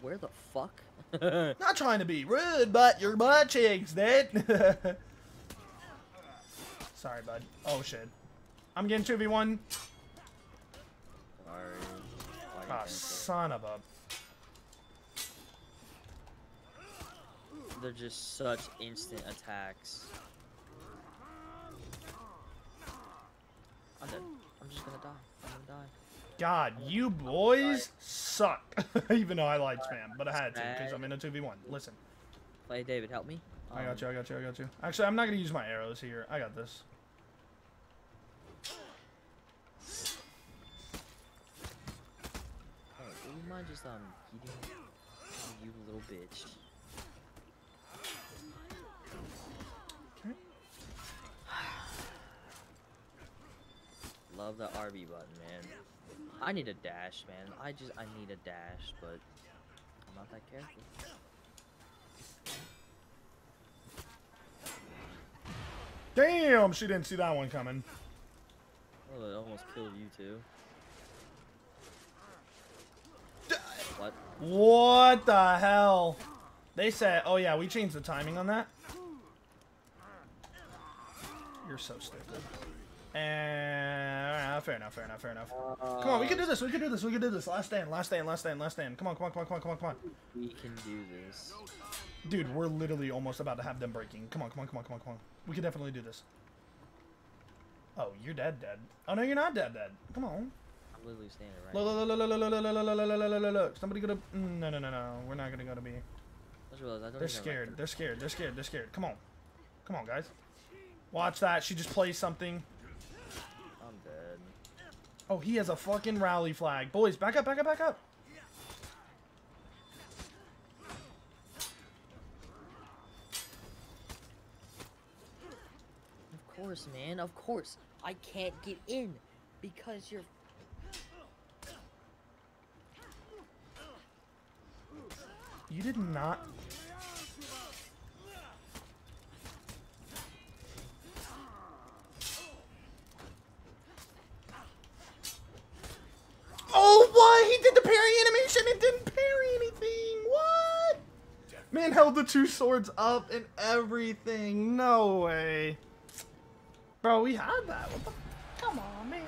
where the fuck? Not trying to be rude, but your butt cheeks, dude. Sorry, bud. Oh shit. I'm getting 2v1. Sorry. Why you Ah, can't say- son of a. They're just such instant attacks. I'm dead. I'm just gonna die. I'm gonna die. God, you boys suck. Even though I lied spam, but I had to because I'm in a 2v1. Listen, Hey, David, help me. I got Um, you, I got you, I got you. Actually, I'm not gonna use my arrows here. I got this. Hey, would you mind just um eating you little bitch? Love the RB button, man. I need a dash, man. I just I need a dash, but I'm not that careful. Damn, she didn't see that one coming. Oh, it almost killed you too. What? What the hell? They said, oh yeah, we changed the timing on that. You're so stupid. And uh, fair enough, fair enough, fair enough. Come on, we can do this, we can do this, we can do this. Last stand, last stand, last stand, last stand. Come on, come on, come on, come on, come on, come on. We can do this. Dude, we're literally almost about to have them breaking. Come on, come on, come on, come on, come on. We can definitely do this. Oh, you're dead, dead. Oh no, you're not dead, dead. Come on. I'm literally standing right. Look, look, look, look, look, look, look, look, look, look, look. Somebody gonna. mm, No, no, no, no. We're not gonna go to B. Just realized I don't They're scared. They're scared. They're scared. They're scared. Come on. Come on, guys. Watch that. She just plays something. Oh, he has a fucking rally flag. Boys, back up, back up, back up. Of course, man. Of course. I can't get in because you're. You did not. Oh, what? He did the parry animation and didn't parry anything. What? Man held the two swords up and everything. No way. Bro, we had that. What the? Come on, man.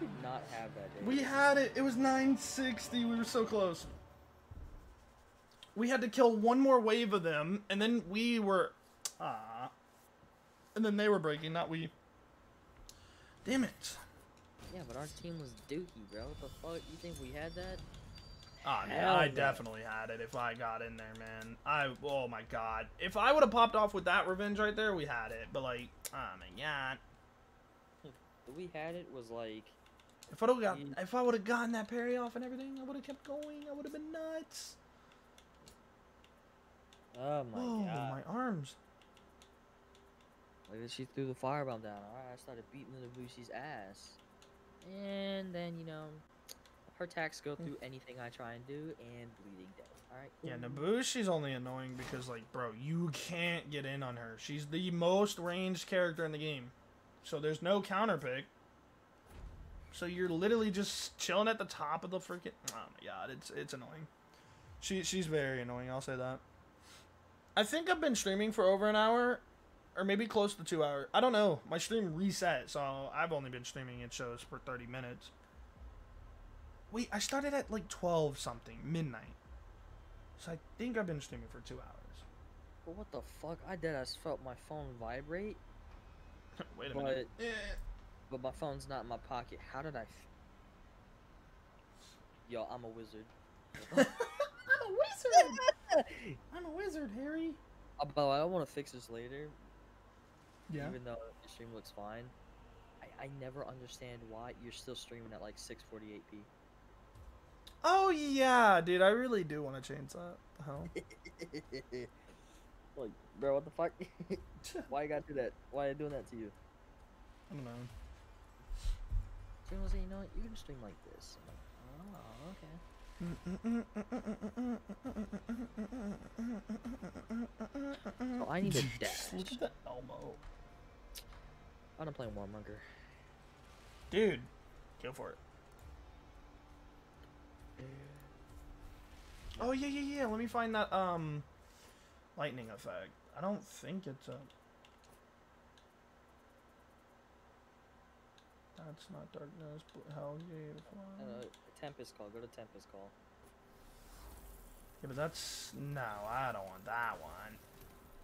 We did not have that. Day. We had it. It was 960. We were so close. We had to kill one more wave of them, and then we were. Ah. And then they were breaking, not we. Damn it. Yeah, but our team was dookie, bro. What the fuck? You think we had that? Ah, man, Hell I definitely had it if I got in there, man. I. Oh my god. If I would have popped off with that revenge right there, we had it. But, like, oh my god. The we had it was like. If I would have got, if I would have gotten that parry off and everything, I would have kept going. I would have been nuts. Oh my oh, god. my arms. Like she threw the firebomb down. Alright, I started beating Nobushi's ass. And then, you know, her attacks go through mm. anything I try and do and bleeding dead. Alright. Yeah, cool. Nobushi's only annoying because, like, bro, you can't get in on her. She's the most ranged character in the game. So there's no counter pick. So you're literally just chilling at the top of the freaking. Oh my god, it's it's annoying. She she's very annoying. I'll say that. I think I've been streaming for over an hour, or maybe close to two hours. I don't know. My stream reset, so I've only been streaming it shows for thirty minutes. Wait, I started at like twelve something midnight. So I think I've been streaming for two hours. But what the fuck? I did. I felt my phone vibrate, Wait a minute. Eh. but my phone's not in my pocket. How did I? F- Yo, I'm a wizard. I'm a wizard. I'm a wizard, Harry. Uh, by the way, I want to fix this later. Yeah. Even though the stream looks fine, I, I never understand why you're still streaming at like 648p. Oh yeah, dude. I really do want to change that. The hell. like, bro, what the fuck? why you gotta do that? Why are you doing that to you? I don't know. Stream was like, you know what? You can stream like this. I'm like, oh, okay. So I need a dash. Look at the elbow. I'm playing Warmonger. Dude, go for it. Oh yeah, yeah, yeah. Let me find that um lightning effect. I don't think it's a. That's not darkness, but hell yeah. Uh, Tempest Call. Go to Tempest Call. Yeah, but that's no. I don't want that one.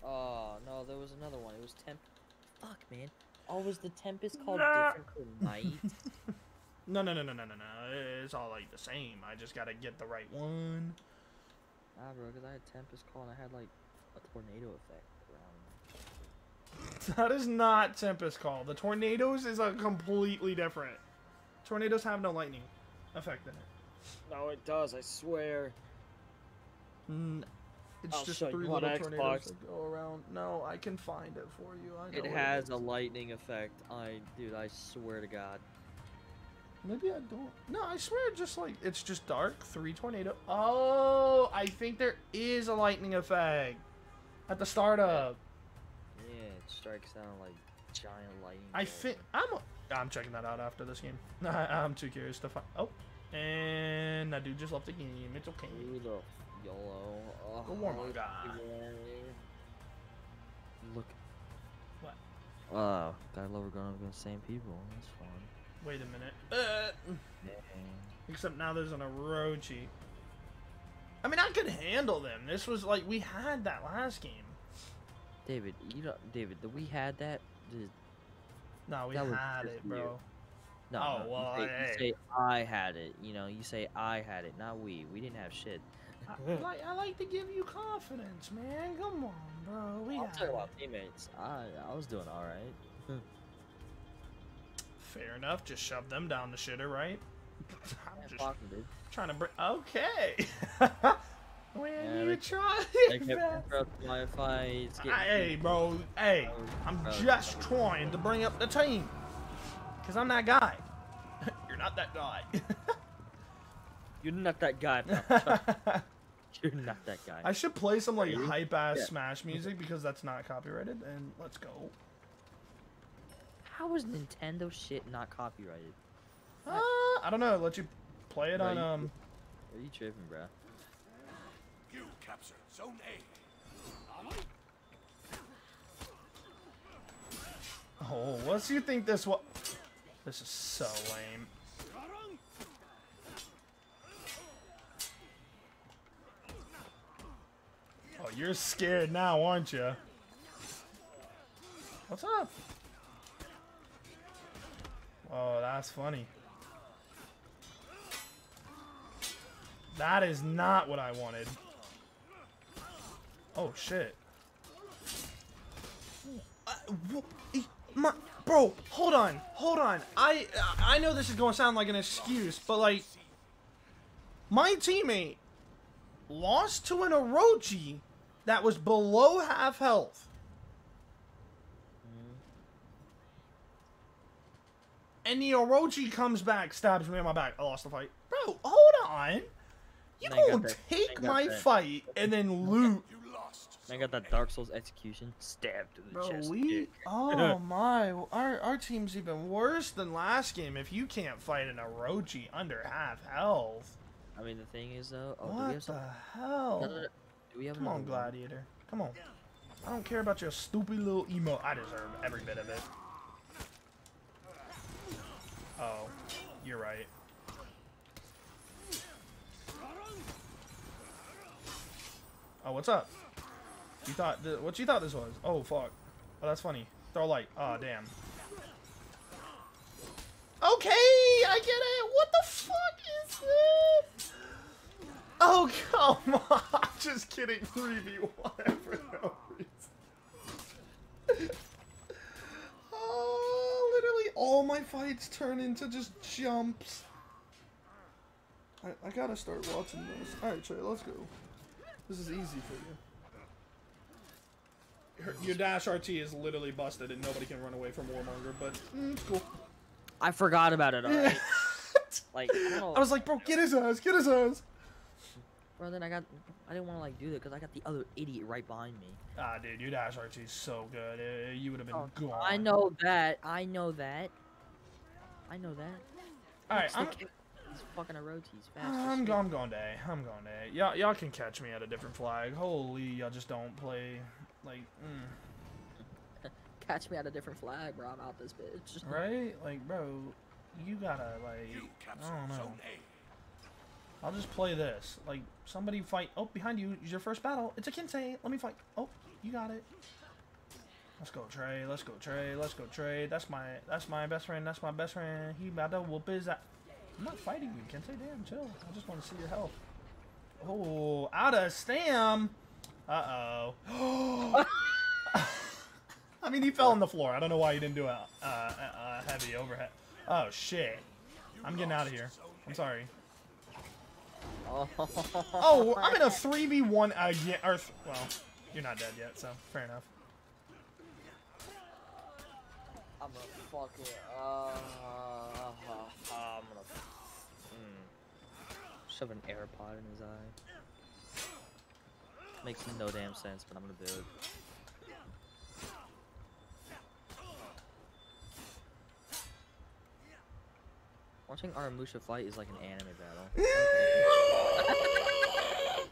Oh no, there was another one. It was Temp. Fuck, man. Oh, was the Tempest called Nah. different for night? No, no, no, no, no, no, no. It's all like the same. I just gotta get the right one. Nah, bro, because I had Tempest Call and I had like a tornado effect around. That is not Tempest Call. The tornadoes is a completely different. Tornadoes have no lightning effect in it. No, it does. I swear. Mm, it's I'll just three on little tornadoes Xbox. that go around. No, I can find it for you. I know It has is. a lightning effect. I, dude, I swear to God. Maybe I don't. No, I swear, just like it's just dark. Three tornado. Oh, I think there is a lightning effect at the startup. Strikes down like giant lightning. I think I'm. I'm checking that out after this game. I'm too curious to find. Oh, and that dude just left the game. It's okay. Ooh, the YOLO. Oh, Go warm up, look guy. Look. What? Oh, I love we're going up against the same people. That's fun. Wait a minute. Uh, except now there's an Orochi. I mean, I could handle them. This was like we had that last game. David, you know, David, the we had that. No, we That had it, you. bro. No, Oh, no, you well, say, hey. you say I had it. You know, you say I had it, not we. We didn't have shit. I, like, I like to give you confidence, man. Come on, bro. We I'm had talking it. about teammates. I I was doing all right. Fair enough. Just shove them down the shitter, right? I'm Yeah, just fucking trying to bring. Okay. when Yeah, you try. They kept interrupting my fights. Hey, bro. Hey, I'm just trying to bring up the team. Cause I'm that guy. You're not that guy. You're not that guy. You're not that guy. I should play some like hype ass Yeah. Smash music because that's not copyrighted. And let's go. How is Nintendo shit not copyrighted? Uh, I don't know. Let you play it Bro, on um. Are you tripping, bro? Zone A. Oh, what's you think this was? This is so lame. Oh, you're scared now, aren't you? What's up? Oh, that's funny. That is not what I wanted. Oh, shit. Uh, wh- my, bro, hold on, hold on. I I know this is gonna sound like an excuse, but like, my teammate lost to an Orochi that was below half health. And the Orochi comes back, stabs me in my back. I lost the fight. Bro, hold on. You Man gonna take my fight and then loot You lost. I got that Dark Souls execution stabbed to the Bro, chest. we oh my, our our team's even worse than last game. If you can't fight an Orochi under half health, I mean, the thing is though. Oh, do we what have the some? hell? No, no, no. Do we have Come on, another one? Gladiator. Come on. I don't care about your stupid little emo. I deserve every bit of it. Oh, you're right. Oh, what's up? You thought th- what you thought this was? Oh fuck. Oh, that's funny. Throw light. Oh damn. Okay, I get it. What the fuck is this? Oh come on! Just kidding. 3v1 for no reason. oh, literally all my fights turn into just jumps. I, I gotta start watching this. Alright, Trey, let's go. This is easy for you. Your, your dash RT is literally busted and nobody can run away from Warmonger, but mm, it's cool. I forgot about it. Alright. like I. I was like, bro, get his ass, get his ass. bro, then I got. I didn't want to like do that because I got the other idiot right behind me. Ah, dude, your dash RT is so good. Uh, you would have been Oh, gone. I know that. I know that. I know that. All right, I'm, He's fucking a road. He's fast. as I'm, I'm going day. I'm going day. Y'all, y'all can catch me at a different flag. Holy, y'all just don't play like, mm, Catch me at a different flag, bro. I'm out this bitch. right? Like, bro, you gotta like, You I capture don't know. Zone A. I'll just play this. Like, somebody fight. Oh, behind you is your first battle. It's a Kensei. Let me fight. Oh, you got it. Let's go, Trey. Let's go, Trey. Let's go, Trey. That's my that's my best friend. That's my best friend. He about to whoop his ass. I'm not fighting you, Kensei. Damn, chill. I just want to see your health. Oh, out of stam. Uh oh. I mean, he fell on the floor. I don't know why he didn't do a, a, a a heavy overhead. Oh shit. I'm getting out of here. I'm sorry. Oh, Oh, I'm in a 3v1 again. Or, th- well, you're not dead yet, so fair enough. I'm gonna fucking. Uh, I'm gonna. Mm, shove an AirPod in his eye. Makes no damn sense, but I'm gonna do it. Watching Aramusha fight is like an anime battle.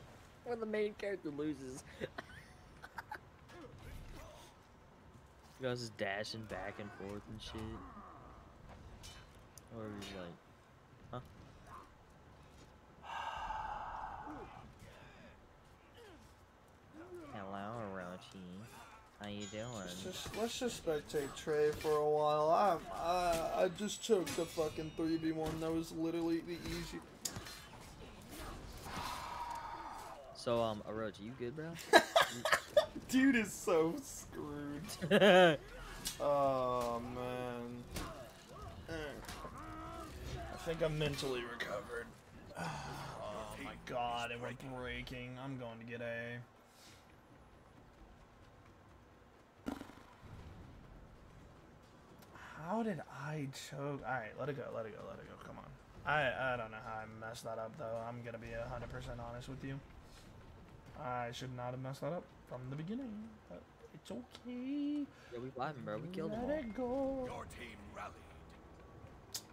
Where the main character loses. You guys just dashing back and forth and shit. Or he's like, Hello, Orochi. How you doing? Let's just let's just spectate Trey for a while. I I I just choked the fucking three v one. That was literally the easy. So, um, Orochi, you good, bro? Dude is so screwed. Oh man. I think I'm mentally recovered. Oh my god, it went breaking. I'm going to get A. How did I choke? Alright, let it go, let it go, let it go. Come on. I, I don't know how I messed that up, though. I'm going to be 100% honest with you. I should not have messed that up from the beginning. But it's okay. yeah, we vibing, bro. We killed them Let it go. Your team rallied.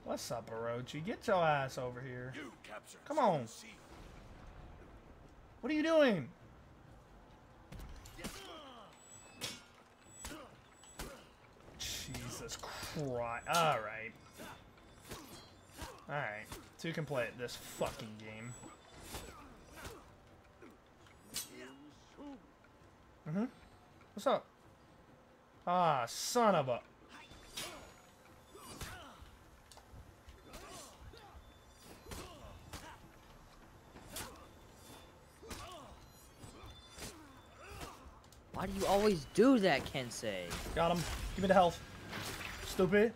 What's up, Orochi? Get your ass over here. You capture Come on. C. What are you doing? Jesus Christ. Alright. Alright. Two can play at this fucking game. Mm-hmm. What's up? Ah, son of a... Why do you always do that, Kensei? Got him. Give me the health. Stupid.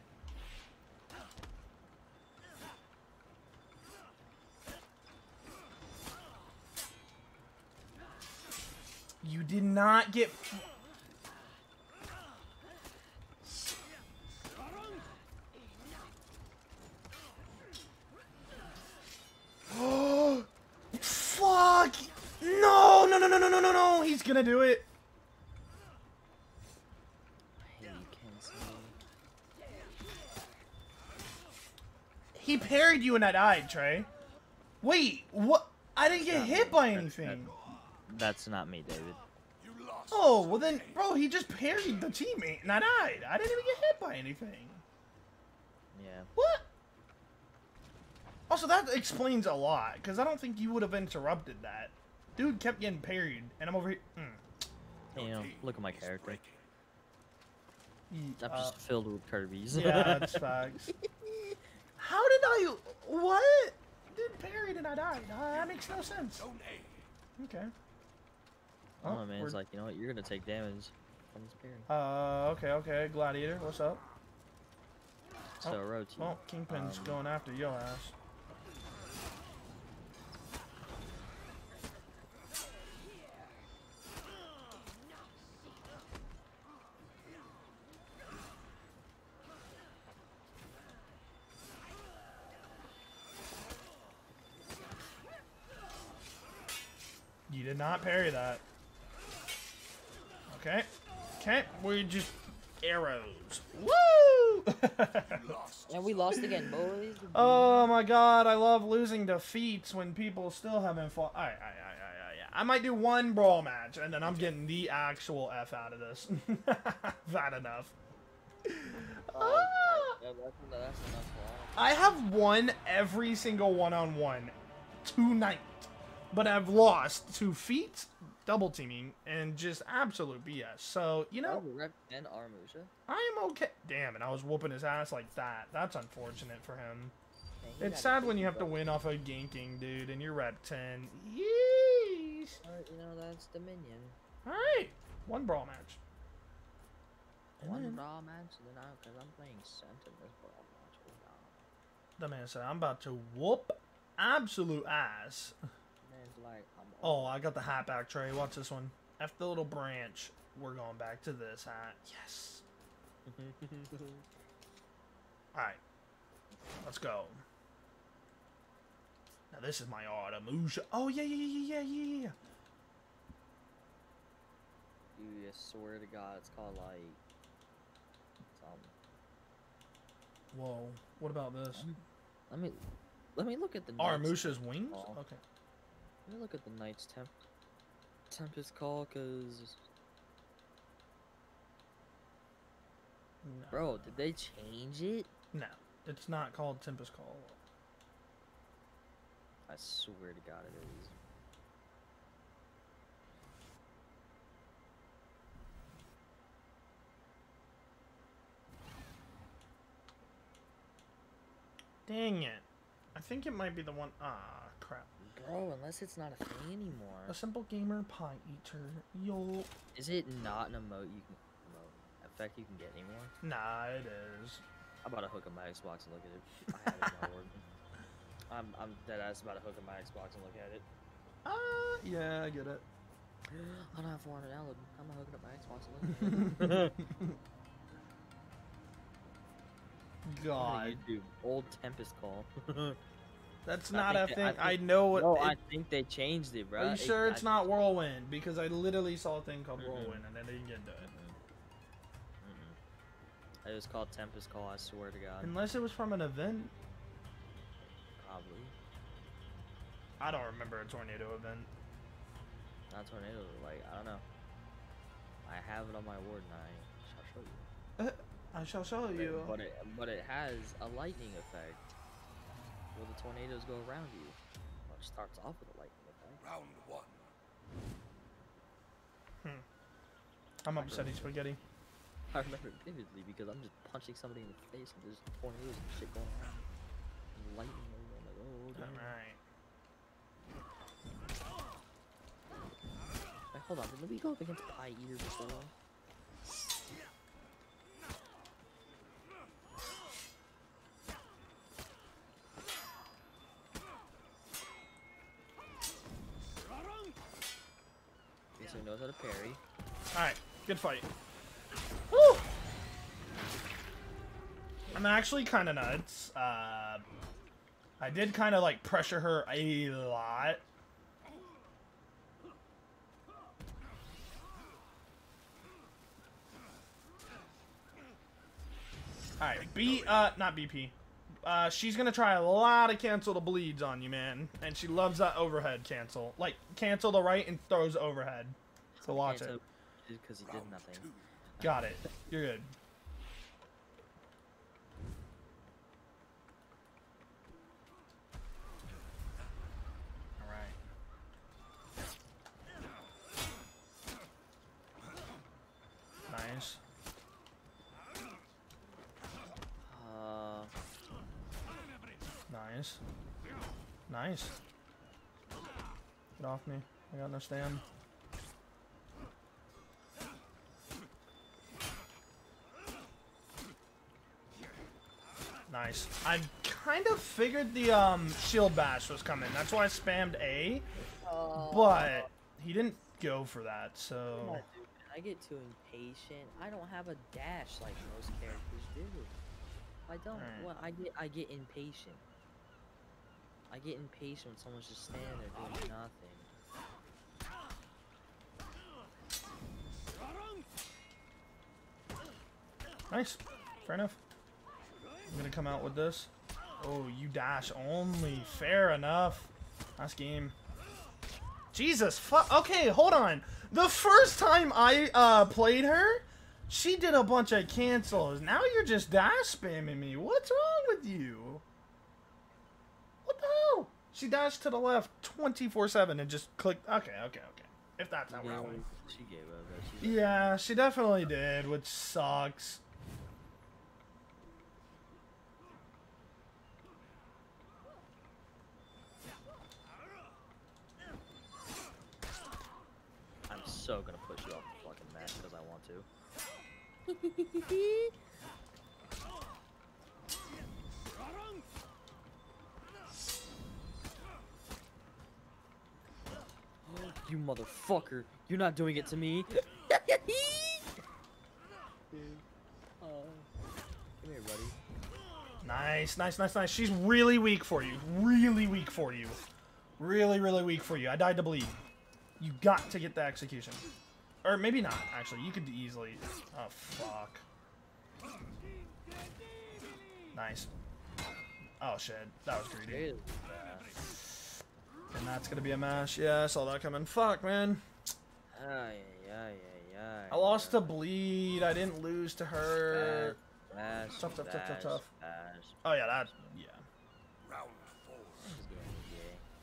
You did not get... Fuck! No, no, no, no, no, no, no, no! He's gonna do it. Parried you in that eye, Trey. Wait, what? I didn't get hit me. by That's- anything. That's not me, David. Oh, well then, bro, he just parried the teammate and I died. I didn't even get hit by anything. Yeah. What? Also, that explains a lot, because I don't think you would have interrupted that. Dude kept getting parried, and I'm over here. Mm. You Your know, look at my character. breaking. I'm uh, just filled with Kirby's. yeah, that's facts. How did I? What? Dude parried and I died. Uh, that makes no sense. Zone A. Okay. Oh, man, it's we're- like, you know what? You're gonna take damage from this parry. Uh, okay, okay. Gladiator, what's up? So, Orochi. Well, Kingpin's Um, going after your ass. did not parry that. Okay. Okay, we just arrows. Woo! And we lost again, boys. oh my god, I love losing defeats when people still haven't fought. Alright, alright, alright, alright, alright. I might do one brawl match and then I'm getting the actual F out of this. that enough. Oh. Ah! Yeah, that's, that's enough for. I have won every single one-on-one tonight, but I've lost to feet, double teaming, and just absolute BS. So you know, and. I am okay. Damn it, I was whooping his ass like that. That's unfortunate for him. Man, he sad when you have to win off of ganking, dude, and you're rep 10. Yeesh. Uh, You know, that's Dominion. Alright, one brawl match. And One then raw match, and then I, because I'm playing Sentinel brawl match. The man said, I'm about to whoop absolute ass. Man's like, I'm Oh, I got the hat back, Trey. Watch this one. After the little branch. We're going back to this hat. Yes. Alright. Let's go. Now this is my Aramusha. Oh, yeah, yeah, yeah, yeah, yeah, yeah. You swear to God, it's called like. Whoa. What about this? let me, let me look at the. Knights- Aramusha's wings? Oh. Okay. Let me look at the Knights Temp. Tempest Call, cause No. bro, did they change it? No. It's not called Tempest Call. I swear to God, it is. Dang it. I think it might be the one. Ah. Bro, unless it's not a thing anymore. A simple gamer pie eater. Yo. Is it not an emote you can emote effect you can get anymore? Nah, it is. I'm about to hook up my Xbox and look at it. I have it in my order. I'm I'm dead ass about to hook up my Xbox and look at it. Ah, yeah, I get it. I don't have 400 download. I'm gonna hook it up my Xbox and look at it. God, YouTube. Old Tempest Call. that's not a thing. they- I I, know what. no, it- I think they changed it, bro. are you sure it's I, not Whirlwind? Because I literally saw a thing called Mhm. Whirlwind and then they didn't get into it. It was called Tempest Call. I swear to God. Unless it was from an event. Probably I don't remember a tornado event. not tornado. Like I don't know. I have it on my ward, and I shall show you. I shall show you. But it but it has a lightning effect. Where the tornadoes go around you. Well, it starts off with a lightning effect. Round one. Hmm. I'm upsetting spaghetti. I remember vividly because I'm just punching somebody in the face and there's tornadoes and shit going around. And lightning everywhere. I'm like, oh, damn. Alright. Wait, hold on. Didn't we go up against Pie Eater before? Good fight. Woo! I'm actually kind of nuts. Uh, I did kind of like pressure her a lot. Alright, B, uh, not BP. Uh, she's gonna try a lot of cancel the bleeds on you, man. And she loves that overhead cancel. Like, cancel the right and throws overhead. So watch it. Because he did nothing. two. Got it. You're good. Alright. Nice. Uh, Nice. Nice. Get off me. I got no stand. nice. I kind of figured the um, shield bash was coming. That's why I spammed A. But he didn't go for that, so... I get too impatient. I don't have a dash like most characters do. I don't. Right. Well, I get I get impatient. I get impatient when someone's just standing there doing nothing. Nice. Fair enough. I'm gonna come out with this. Oh, you dash only. Fair enough. Nice game. Jesus, fuck. Okay, hold on. The first time I uh, played her, she did a bunch of cancels. Now you're just dash spamming me. What's wrong with you? What the hell? She dashed to the left 24-7 and just clicked. Okay, okay, okay. If that's how we're going. she gave up. she's- Yeah, she definitely did, which sucks. So gonna push you off the fucking mat because I want to. you motherfucker! You're not doing it to me. Oh. Come here, buddy. Nice, nice, nice, nice. She's really weak for you. Really weak for you. Really, really weak for you. I died to bleed. You got to get the execution. Or maybe not, actually. You could easily... Oh, fuck. Nice. Oh, shit. That was greedy. And that's gonna be a mash. Yeah, I saw that coming. Fuck, man. I lost to bleed. I didn't lose to her. Dash, Tough, tough, tough, tough, tough. Oh, yeah, that... Yeah. Round four.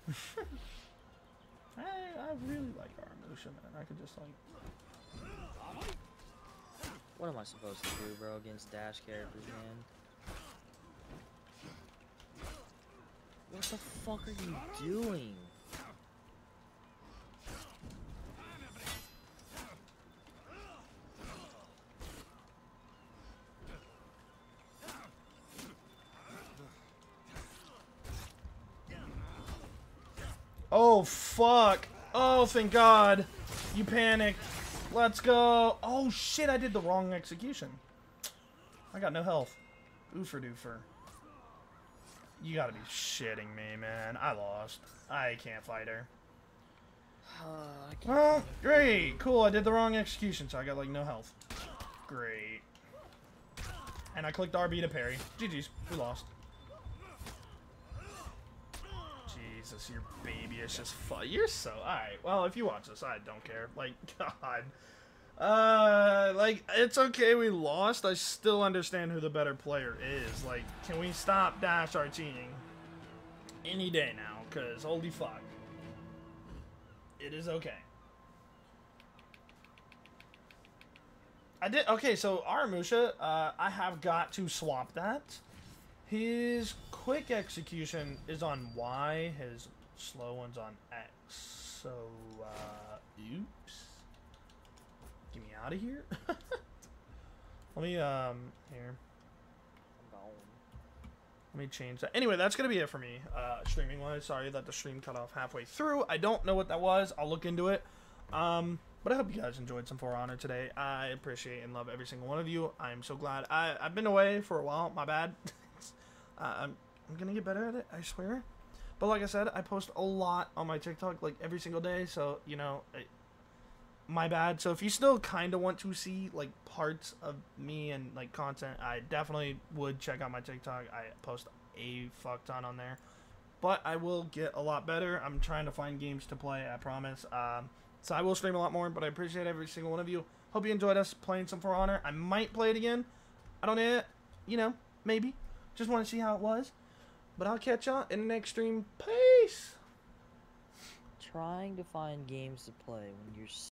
This is gonna be gay. I, I really like Aramusha, man. I could just, like... What am I supposed to do, bro, against dash characters, man? What the fuck are you doing? Oh, fuck. Oh, thank God. You panicked. Let's go. Oh, shit, I did the wrong execution. I got no health. Oofer doofer. You gotta be shitting me, man. I lost. I can't fight her. Can't- Well, great. Cool, I did the wrong execution, so I got, like, no health. Great. And I clicked RB to parry. GG's. We lost. Jesus, your baby is just fu- You're so alright. Well, if you watch this, I don't care. Like, God. Uh, like it's okay we lost. I still understand who the better player is. Like, can we stop Dash our cheating any day now? Cause holy fuck, it is okay. I did okay. So Aramusha, uh, I have got to swap that. His quick execution is on Y. His slow one's on X. So, uh, oops. Get me out of here. Let me, um, here. Let me change that. Anyway, that's gonna be it for me, uh, streaming wise. Sorry that the stream cut off halfway through. I don't know what that was. I'll look into it. Um, but I hope you guys enjoyed some For Honor today. I appreciate and love every single one of you. I'm so glad. I I've been away for a while. My bad. uh, I'm I'm gonna get better at it. I swear. But like I said, I post a lot on my TikTok like every single day. So you know, I, my bad. So if you still kind of want to see like parts of me and like content, I definitely would check out my TikTok. I post a fuck ton on there, but I will get a lot better. I'm trying to find games to play. I promise. Um, so I will stream a lot more. But I appreciate every single one of you. Hope you enjoyed us playing some For Honor. I might play it again. I don't know. You know, maybe. Just want to see how it was. But I'll catch y'all in the next stream. Peace. Trying to find games to play when you're